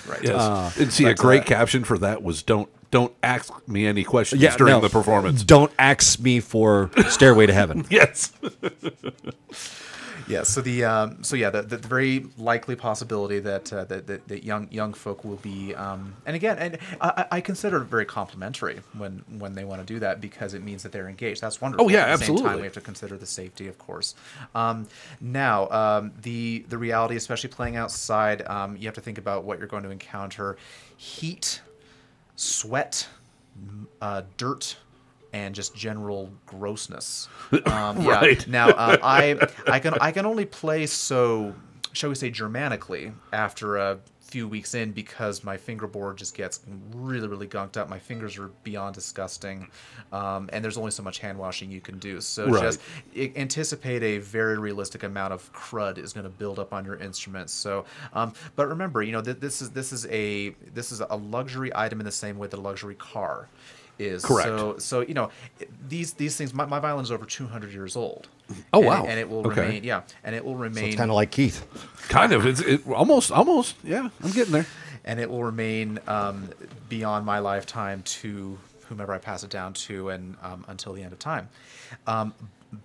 Right. Yes. and see, a great uh, caption for that was "Don't don't ask me any questions Yeah, during no. the performance." Don't ask me for Stairway to Heaven. (laughs) Yes. (laughs) Yeah. So the um, so yeah, the, the very likely possibility that uh, that, that that young young folk will be, um, and again, and I, I I consider it very complimentary when when they want to do that because it means that they're engaged. That's wonderful. Oh, yeah, At the same time, absolutely. we have to consider the safety, of course. Um, now, um, the the reality, especially playing outside, um, you have to think about what you're going to encounter: heat, sweat, uh, dirt, and just general grossness. (laughs) Um, yeah. Right. Now, uh, I I can I can only play so shall we say Germanically after a few weeks in because my fingerboard just gets really really gunked up. My fingers are beyond disgusting, um, and there's only so much hand washing you can do. So Right. just anticipate a very realistic amount of crud is going to build up on your instruments. So, um, but remember, you know, th- this is this is a this is a luxury item in the same way that a luxury car is. Correct. So, so you know, these these things. My, my violin is over 200 years old. Oh, And- wow. And it will Okay. remain. Yeah, and it will remain. It's kind of like Keith. kind of. It's it, almost almost. Yeah, I'm getting there. and it will remain um, beyond my lifetime to whomever I pass it down to, and um, until the end of time. Um,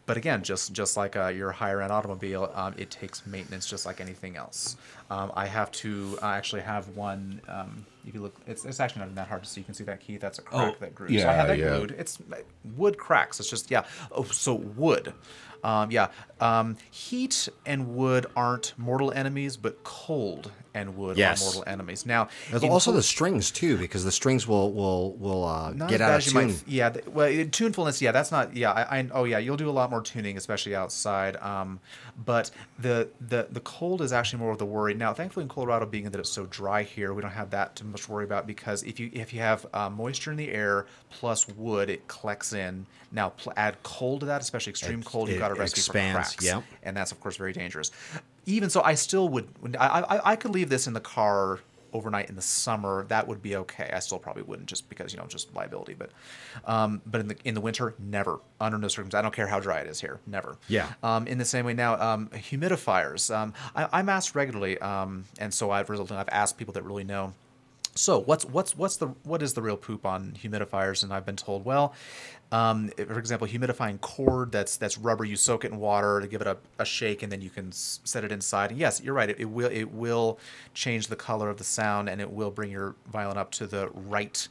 but again, just just like uh, your higher end automobile, um, it takes maintenance just like anything else. Um, I have to I actually have one. Um, if you look, it's, it's actually not that hard to see. You can see that key. That's a crack Oh, that grew. so I have yeah, that yeah. glued. It's wood cracks. It's just yeah. Oh, so wood. Um, yeah. Um, heat and wood aren't mortal enemies, but cold and wood Yes. are mortal enemies. Now, There's also the strings too, because the strings will will will uh, get out of tune. might. Yeah, th- well, in tunefulness, yeah, that's not. Yeah, I, I. Oh, yeah, you'll do a lot more tuning, especially outside. Um, but the the the cold is actually more of the worry. Now, thankfully, in Colorado, being that it's so dry here, we don't have that too much to worry about because if you if you have uh, moisture in the air plus wood, it collects in. Now, pl- add cold to that, especially extreme It- cold, you've got a recipe expands, for cracks. yep. and that's of course very dangerous. Even so, I still would. I I, I could leave this in the car overnight in the summer, that would be okay. I still probably wouldn't just because you know just liability. But um, but in the in the winter, never under no circumstances. I don't care how dry it is here, never. Yeah. Um, in the same way now, um, humidifiers. Um, I, I'm asked regularly, um, and so I've really, I've asked people that really know. So what's what's what's the what is the real poop on humidifiers? And I've been told, well, um, for example, humidifying cord that's that's rubber. You soak it in water to give it a, a shake, and then you can set it inside. And yes, you're right. It, it will it will change the color of the sound, and it will bring your violin up to the right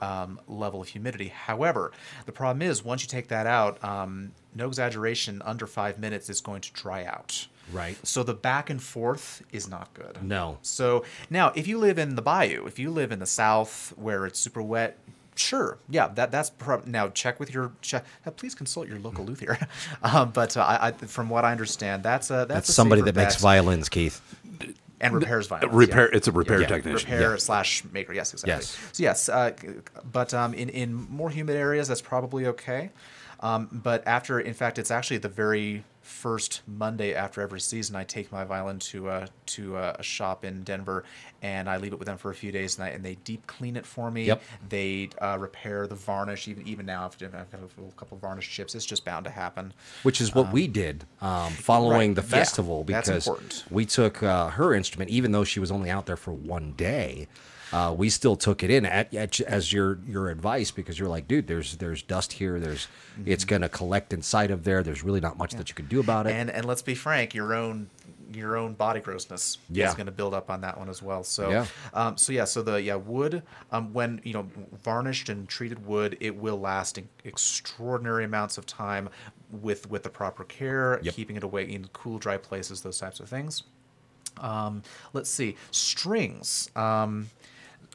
um, level of humidity. However, the problem is once you take that out, um, no exaggeration, under five minutes is going to dry out. Right. So the back and forth is not good. No. So now, if you live in the bayou, if you live in the south where it's super wet, sure, yeah, that that's prob- now check with your check. Please consult your local luthier. (laughs) um, but uh, I, I, from what I understand, that's a that's, That's a somebody safer that makes violins, Keith. and repairs violins. repair. yeah It's a repair Yeah. technician. repair yeah. slash maker. Yes, exactly. Yes. So yes, uh, but um, in in more humid areas, that's probably okay. Um, but after, in fact, it's actually the very first Monday after every season, I take my violin to uh, to uh, a shop in Denver, and I leave it with them for a few days, and, I, and they deep clean it for me. Yep. They uh, repair the varnish. Even even now, I've, I've got a couple varnish chips. It's just bound to happen. which is what we did um, following right, the festival that's because we took uh, her instrument, even though she was only out there for one day. Uh, we still took it in at, at, as your your advice because you're like, dude, there's there's dust here. There's Mm-hmm. it's gonna collect inside of there. There's really not much that you can do about it. And and let's be frank, your own your own body grossness Yeah. is going to build up on that one as well. So Yeah. um, so yeah, so the yeah wood um, when you know varnished and treated wood, it will last in extraordinary amounts of time with with the proper care, Yep. keeping it away in cool, dry places, those types of things. Um, let's see strings. Um,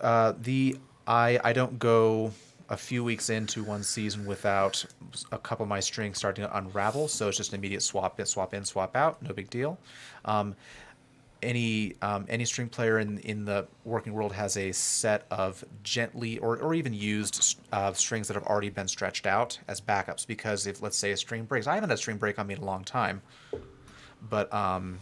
uh, the I I don't go a few weeks into one season without a couple of my strings starting to unravel. So it's just an immediate swap in, swap in, swap out. No big deal. Um, any um, any string player in in the working world has a set of gently or, or even used uh, strings that have already been stretched out as backups because if let's say a string breaks, I haven't had a string break on me in a long time, but um,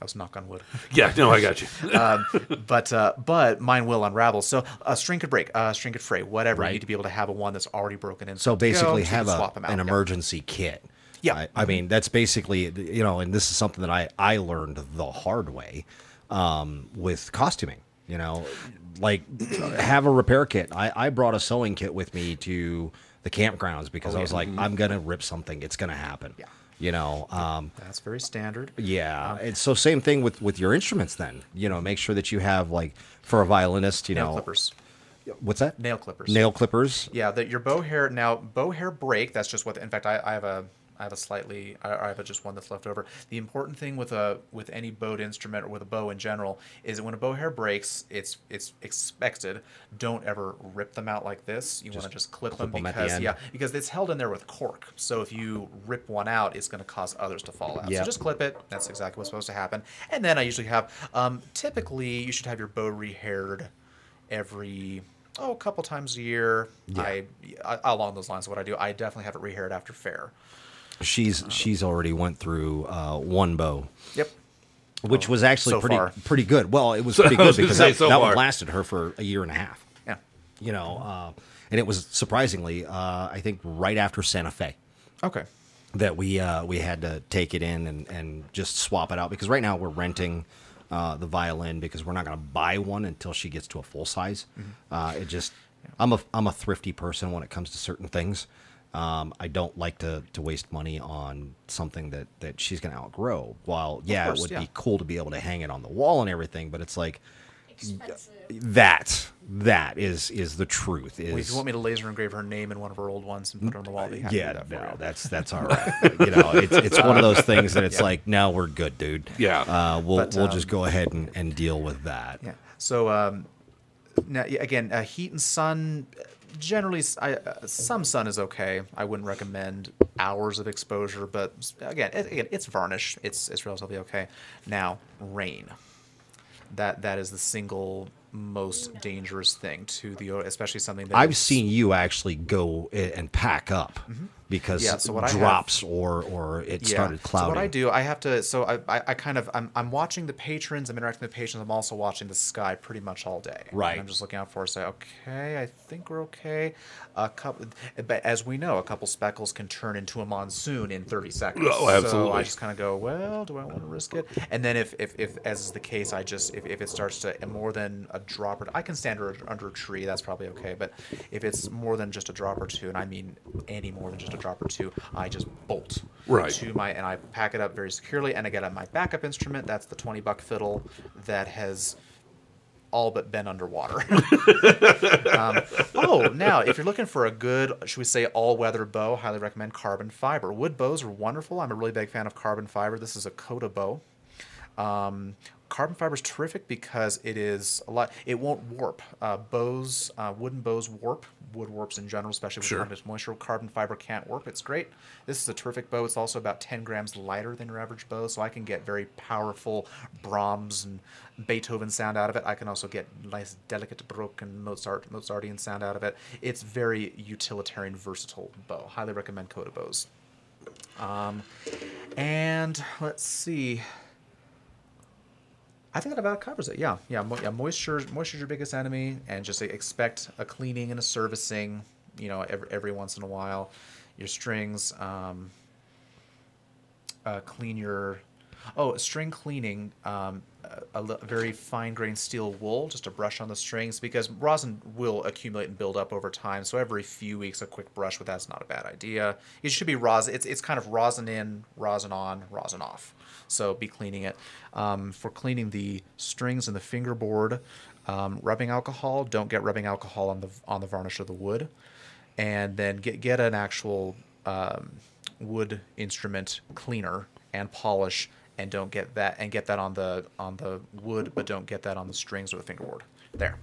I was knock on wood (laughs) Yeah, no, I got you. (laughs) um, but uh, but mine will unravel. So a string could break, a string could fray, whatever. Right. You need to be able to have a one that's already broken in. So good to go, basically, so you have a, swap 'em out. an Yeah. emergency kit. Yeah. I, I mean, that's basically you know, and this is something that I I learned the hard way um, with costuming. You know, like have a repair kit. I I brought a sewing kit with me to the campgrounds because Oh, I was yeah. like, I'm gonna rip something. It's gonna happen. Yeah. You know. Um, That's very standard. yeah, and so same thing with with your instruments. Then you know, make sure that you have like for a violinist, you Nail know, clippers. what's that? Nail clippers. Nail clippers. Yeah, that your bow hair now bow hair break. That's just what. In fact, I, I have a I have a slightly I, I have just one that's left over. The important thing with a with any bowed instrument or with a bow in general is that when a bow hair breaks, it's it's expected. Don't ever rip them out like this. You want to just clip, clip them them because yeah because it's held in there with cork. So if you rip one out, it's going to cause others to fall out. Yep. So just clip it. That's exactly what's supposed to happen. And then I usually have um, typically you should have your bow rehaired every oh a couple times a year. I, I along those lines of what I do. I definitely have it rehaired after fair. She's she's already went through uh, one bow, Yep. which was actually so pretty far. pretty good. Well, it was pretty good because that, so that one lasted her for a year and a half. Yeah. You know, uh, and it was surprisingly, uh, I think, right after Santa Fe Okay. that we uh, we had to take it in and, and just swap it out because right now we're renting uh, the violin because we're not going to buy one until she gets to a full size. Uh, it just I'm a I'm a thrifty person when it comes to certain things. Um, I don't like to, to waste money on something that, that she's going to outgrow. While yeah, course, it would yeah. be cool to be able to hang it on the wall and everything, but it's like Expensive. that that is is the truth. Is Well, if you want me to laser engrave her name in one of her old ones and put her on the wall, I'll be happy yeah, that no, you. that's that's all right. (laughs) you know, it's it's one of those things that it's like, now we're good, dude. Yeah. uh, we'll But, we'll um, just go ahead and, and deal with that. Yeah. So um, now again, uh, heat and sun. Generally, I, uh, some sun is okay. I wouldn't recommend hours of exposure, but again, it, again, it's varnish. It's it's relatively okay. Now, rain. That that is the single most dangerous thing to the especially something that I've is- seen you actually go and pack up because. Yeah, so what I have- drops or or it started clouding. So what I do, I have to. So I, I, I kind of, I'm, I'm watching the patrons. I'm interacting with the patrons. I'm also watching the sky pretty much all day. And Right. I'm just looking out for. Say, okay, I think we're okay. A couple, but as we know, a couple speckles can turn into a monsoon in 30 seconds. Oh, absolutely. So. I just kind of go, well, do I want to risk it? And then if, if, if as is the case, I just, if, if it starts to more than a drop or, I can stand under, under a tree. That's probably okay. But if it's more than just a drop or two, and I mean any more than just a drop or two, I just bolt Right. to my and I pack it up very securely and I get my backup instrument. That's the twenty buck fiddle that has all but been underwater. (laughs) um, oh, now if you're looking for a good, should we say all weather bow, highly recommend carbon fiber. Wood bows are wonderful. I'm a really big fan of carbon fiber. This is a Coda bow. Um, carbon fiber is terrific because it is a lot. It won't warp. Uh, bows, uh, wooden bows warp. Wood warps in general, especially with Sure. moisture. Carbon fiber can't warp. It's great. This is a terrific bow. It's also about 10 grams lighter than your average bow, so I can get very powerful Brahms and Beethoven sound out of it. I can also get nice, delicate Baroque and Mozart, Mozartian sound out of it. It's very utilitarian, versatile bow. Highly recommend Coda bows. Um, and let's see. I think that about covers it. Yeah, yeah, mo- yeah. Moisture, moisture's your biggest enemy, and just expect a cleaning and a servicing. You know, every every once in a while. Your strings, um, uh, clean your. Oh, string cleaning. Um, a, a very fine grained steel wool, just a brush on the strings, because rosin will accumulate and build up over time. So every few weeks, a quick brush with that's not a bad idea. It should be rosin. It's it's kind of rosin in, rosin on, rosin off. So be cleaning it. Um, for cleaning the strings and the fingerboard, um, rubbing alcohol. Don't get rubbing alcohol on the on the varnish of the wood, and then get get an actual um, wood instrument cleaner and polish, and don't get that and get that on the on the wood, but don't get that on the strings or the fingerboard. There.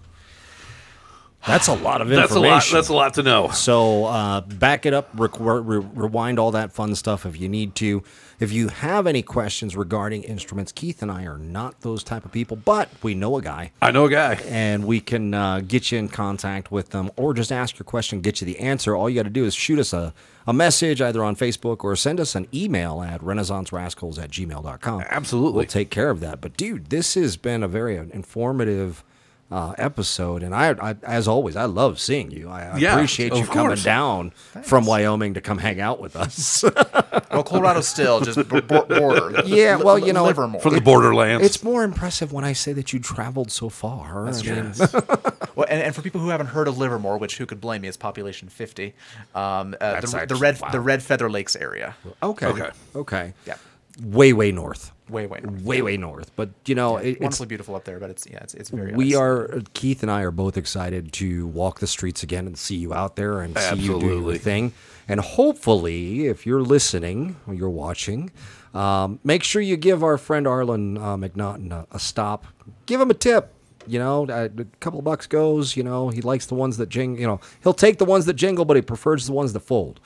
That's a lot of That's a information. lot. That's a lot to know. So uh, back it up, rec- re- rewind all that fun stuff if you need to. If you have any questions regarding instruments, Keith and I are not those type of people, but we know a guy, I know a guy. and we can uh, get you in contact with them, or just ask your question, get you the answer. All you got to do is shoot us a, a message either on Facebook or send us an email at renaissancerascals at gmail.com. Absolutely. We'll take care of that. But dude, this has been a very informative uh, episode, and I, I, as always, I love seeing you. I, I Yeah, appreciate you of coming course. down from Wyoming to come hang out with us. Well, Colorado still just b- b- border. Yeah, well, you know, Livermore. From the borderlands. it's more impressive when I say that you traveled so far. I mean, (laughs) Well, and, and for people who haven't heard of Livermore, which who could blame me? It's population fifty. Um, uh, That's the, the red wow. the Red Feather Lakes area. okay, Okay. okay, Yeah, way, way north, way way north. way, way north. But you know, it, it's wonderfully beautiful up there, but it's yeah, it's, it's very. we nice. are Keith and I are both excited to walk the streets again and see you out there and see you do Absolutely. your thing. And hopefully, if you're listening or you're watching, um, make sure you give our friend Arlen uh, McNaughten a, a stop. Give him a tip. You know, a, a couple of bucks goes. You know, he likes the ones that jingle. You know, he'll take the ones that jingle, but he prefers the ones that fold.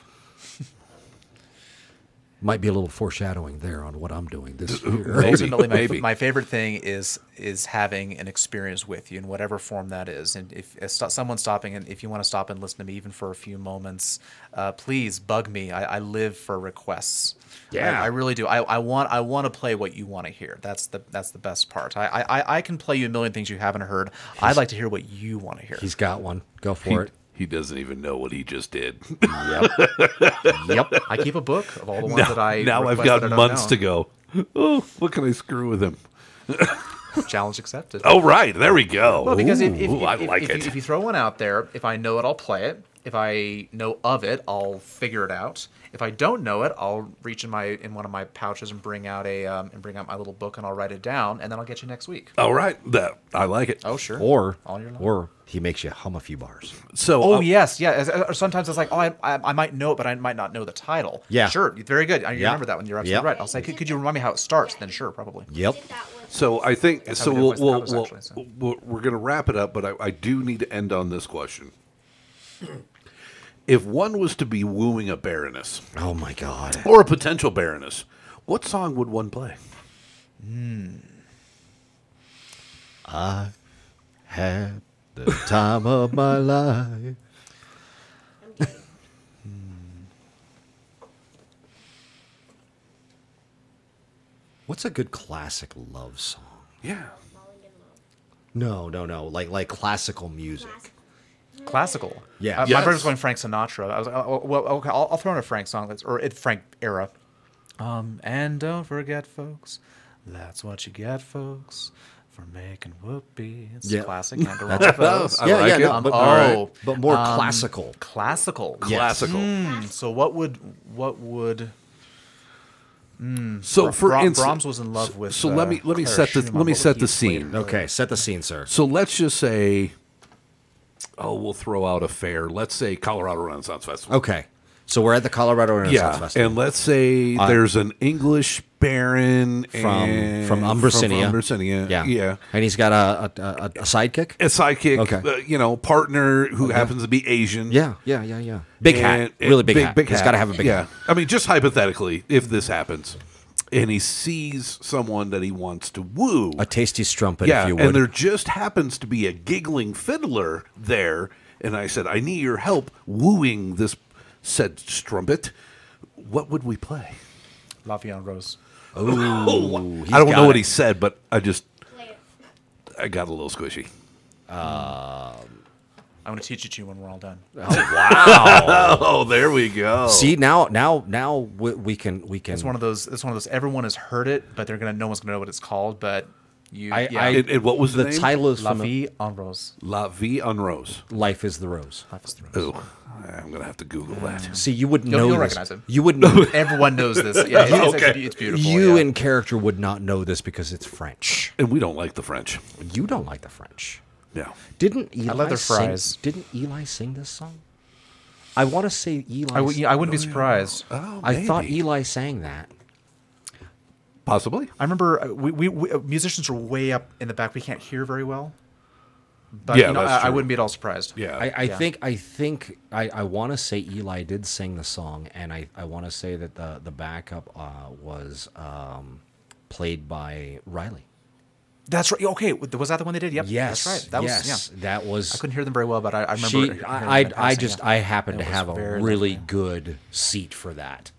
Might be a little foreshadowing there on what I'm doing this year. Maybe, Ultimately, my, maybe. my favorite thing is is having an experience with you in whatever form that is. And if, if sto- someone's stopping, and if you want to stop and listen to me even for a few moments, uh, please bug me. I, I live for requests. Yeah. I, I really do. I, I want I want to play what you want to hear. That's the that's the best part. I, I I can play you a million things you haven't heard. I'd like to hear what you want to hear. He's got one. Go he, for it. He doesn't even know what he just did. Yep. (laughs) yep. I keep a book of all the ones now that I now I've got that I don't months to go. Oh, what can I screw with him? (laughs) Challenge accepted. Oh, right. There we go. Well, because if, if, Ooh, if, I like if it. You, if you throw one out there, if I know it, I'll play it. If I know of it, I'll figure it out. If I don't know it, I'll reach in my in one of my pouches and bring out a um, and bring out my little book and I'll write it down and then I'll get you next week. All right. That I like it. Oh sure. Or all year long. or he makes you hum a few bars. So Oh uh, yes, yeah. Or sometimes it's like, oh, I, I, I might know it, but I might not know the title. Yeah. sure, very good. I Yeah. remember that one. You're absolutely Yep. right. I'll say, could, could you remind me how it starts? Then sure, probably. Yep. Did that one. So I think That's so. we did We'll, West we'll, Powers, we'll, actually, so. we'll- we're going to wrap it up, but I, I do need to end on this question. If one was to be wooing a baroness Oh my god. or a potential baroness, what song would one play? Hmm. I had the time of my life. Hmm. What's a good classic love song? Yeah. Falling in love. No, no, no. Like like classical music. Classical. Yeah. Uh, My Yes. brother was going Frank Sinatra. I was like, oh, well, okay, I'll, I'll throw in a Frank song that's or it Frank era. Um, and don't forget, folks, that's what you get, folks, for making whoopee. It's Yeah. classic. Can't go wrong with those. I yeah, like yeah, it. no, Um, but, oh, but more um, classical. Classical. Yes. Classical. Hmm, so what would what would So for Bra- instance, Brahms was in love with, So let uh, me let me Clara set the Schumann. let me set the scene. play? Okay, set the scene, sir. So let's just say, oh, we'll throw out a fair. Let's say Colorado Renaissance Festival. Okay. So we're at the Colorado Renaissance yeah, Festival. and let's say there's an English baron from from Umbracinia. From Umbracinia. Yeah. yeah. And he's got a a, a, sidekick. A sidekick, Okay. uh, you know, partner who happens to be Asian. Yeah, yeah, yeah, yeah. Big hat, And- and really big, hat. He's hat. got to have a big yeah. hat. I mean, just hypothetically, if this happens, and he sees someone that he wants to woo, A tasty strumpet, yeah, if you would. and there just happens to be a giggling fiddler there, and I said, I need your help wooing this said strumpet. What would we play? La Vie Rose. Ooh, (laughs) oh, he's I don't got know what he said, but I just I got a little squishy. Um, I'm going to teach it to you when we're all done. Oh, wow! (laughs) oh, there we go. See now, now, now we, we can we can. It's one of those. It's one of those. Everyone has heard it, but they're gonna. No one's gonna know what it's called. But you. I, yeah. I And- and what was the the name? title is La from Vie en Rose. La Vie en Rose. Life is the Rose. Life is the Rose. Oh, I'm gonna have to Google that. (sighs) See, you wouldn't You'll- know you'll this. recognize him. You wouldn't. know- (laughs) Everyone knows this. Yeah, it's, it's, Okay. actually- it's beautiful. you yeah. in character would not know this because it's French. And we don't like the French. You don't like the French. No. Didn't Eli love their sing. Didn't Eli sing this song? I want to say Eli. I, w- I wouldn't be surprised. Oh, I thought. Eli sang that. Possibly. I remember uh, we, we, we uh, musicians are way up in the back. We can't hear very well. But Yeah, you know, that's I, I wouldn't be at all surprised. Yeah. I, I Yeah. think I think I, I want to say Eli did sing the song, and I, I want to say that the the backup uh, was um, played by Riley. That's right. Okay, was that the one they did? Yep. Yes, that's right. That yes, was yeah. that was. I couldn't hear them very well, but I, I remember. she, I, I, I just yeah. I happened It to have a very really lovely. good seat for that.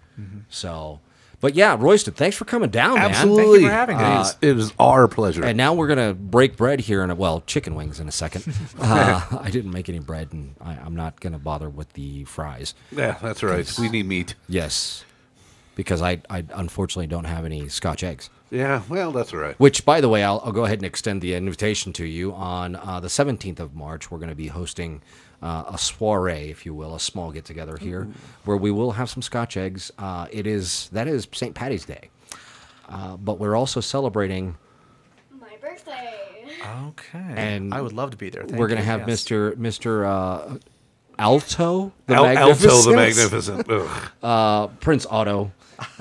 So, but yeah, Royston, thanks for coming down, man. Absolutely. for having It us. is- it is our pleasure. And now we're gonna break bread here in a well, chicken wings in a second. (laughs) Uh, I didn't make any bread, and I, I'm not gonna bother with the fries. yeah, that's right. We need meat. Yes, because I, I unfortunately don't have any Scotch eggs. Yeah, well, that's all right. Which, by the way, I'll, I'll go ahead and extend the invitation to you. On uh, the 17th of March, we're going to be hosting uh, a soiree, if you will, a small get together here, where we will have some Scotch eggs. Uh, it is that is St. Patty's Day, uh, but we're also celebrating. My birthday. Okay. And I would love to be there. Thank we're going to have yes. Mr. Mr. Uh, Alto, the Al- Alto the Magnificent. Magnificent. (laughs) Uh, Prince Otto.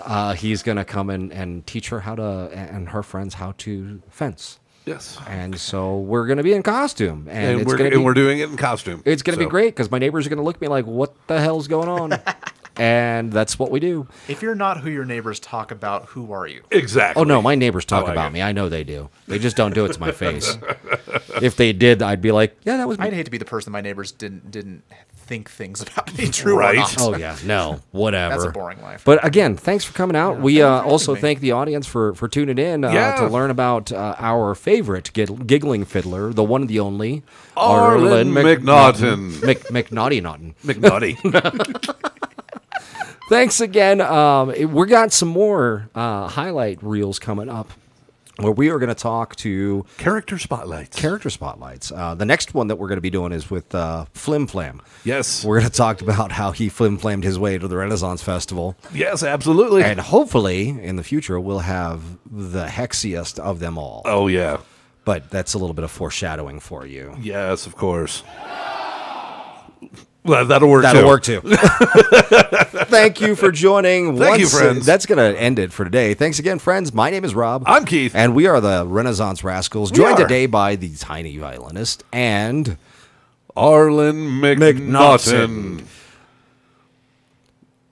Uh, he's going to come in and teach her how to, and her friends how to fence. yes. And so we're going to be in costume, and, And, it's we're, and be we're doing it in costume. it's going to So, be great because my neighbors are going to look at me like, "What the hell's going on?" (laughs) and that's what we do. If you're not who your neighbors talk about, who are you? Exactly. Oh no, my neighbors talk like about it. me. I know they do. They just don't do it to my face. (laughs) if they did, I'd be like, "Yeah, that was me." I'd hate to be the person my neighbors didn't didn't think things about me (laughs) true Right. or not. Oh yeah, no, whatever. (laughs) That's a boring life. But again, thanks for coming out. we uh, also me. thank the audience for for tuning in uh, Yeah. to learn about uh, our favorite gig- giggling fiddler, the one and the only Arlen McNaughten. Mc, McNaughty Naughton. McNaughty. Thanks again. Um, it- we got some more uh, highlight reels coming up where we are going to talk to Character spotlights. character spotlights. Uh, the next one that we're going to be doing is with uh, Flim Flam. yes. We're going to talk about how he flim flammed his way to the Renaissance Festival. Yes, absolutely. And hopefully, in the future, we'll have the hexiest of them all. oh yeah. But that's a little bit of foreshadowing for you. Yes, of course. Well, that'll work. That'll too. work too. (laughs) Thank you for joining. Thank you, Once- friends. That's going to end it for today. Thanks again, friends. My name is Rob. I'm Keith. And we are the Renaissance Rascals, We joined are. today by the tiny violinist and Arlen McNaughten.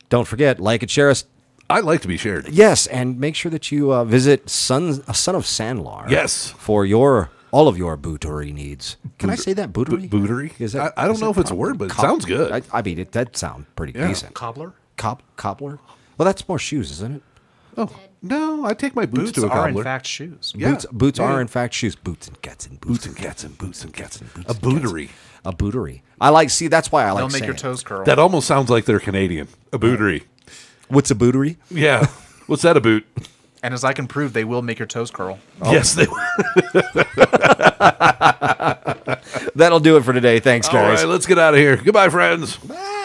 don't forget, like and share us. I like to be shared. Yes, and make sure that you uh, visit Son, uh, Son of Sandlar. Yes. For your all of your bootery needs. Can I say that bootery? Bo- bootery? Is that? I- I don't know if it's a word, but it sounds good. I, I mean, it that sound pretty Yeah. decent. Cobbler? Cop cobbler. Well, that's more shoes, isn't it? Oh no, I take my boots, Boots to a are, in cobbler. fact, shoes. Yeah. Boots. Boots Yeah. are in fact shoes. Boots and cats and boots boots and cats and boots and cats and boots a and cats. bootery. A bootery. I like. See, that's why I like. They'll make your saying it. toes curl. That almost sounds like they're Canadian. A bootery. What's a bootery? Yeah. (laughs) What's that a boot? And as I can prove, they will make your toes curl. Oh. Yes, they. Will. (laughs) That'll do it for today. Thanks, guys. right, let's get out of here. Goodbye, friends. Bye.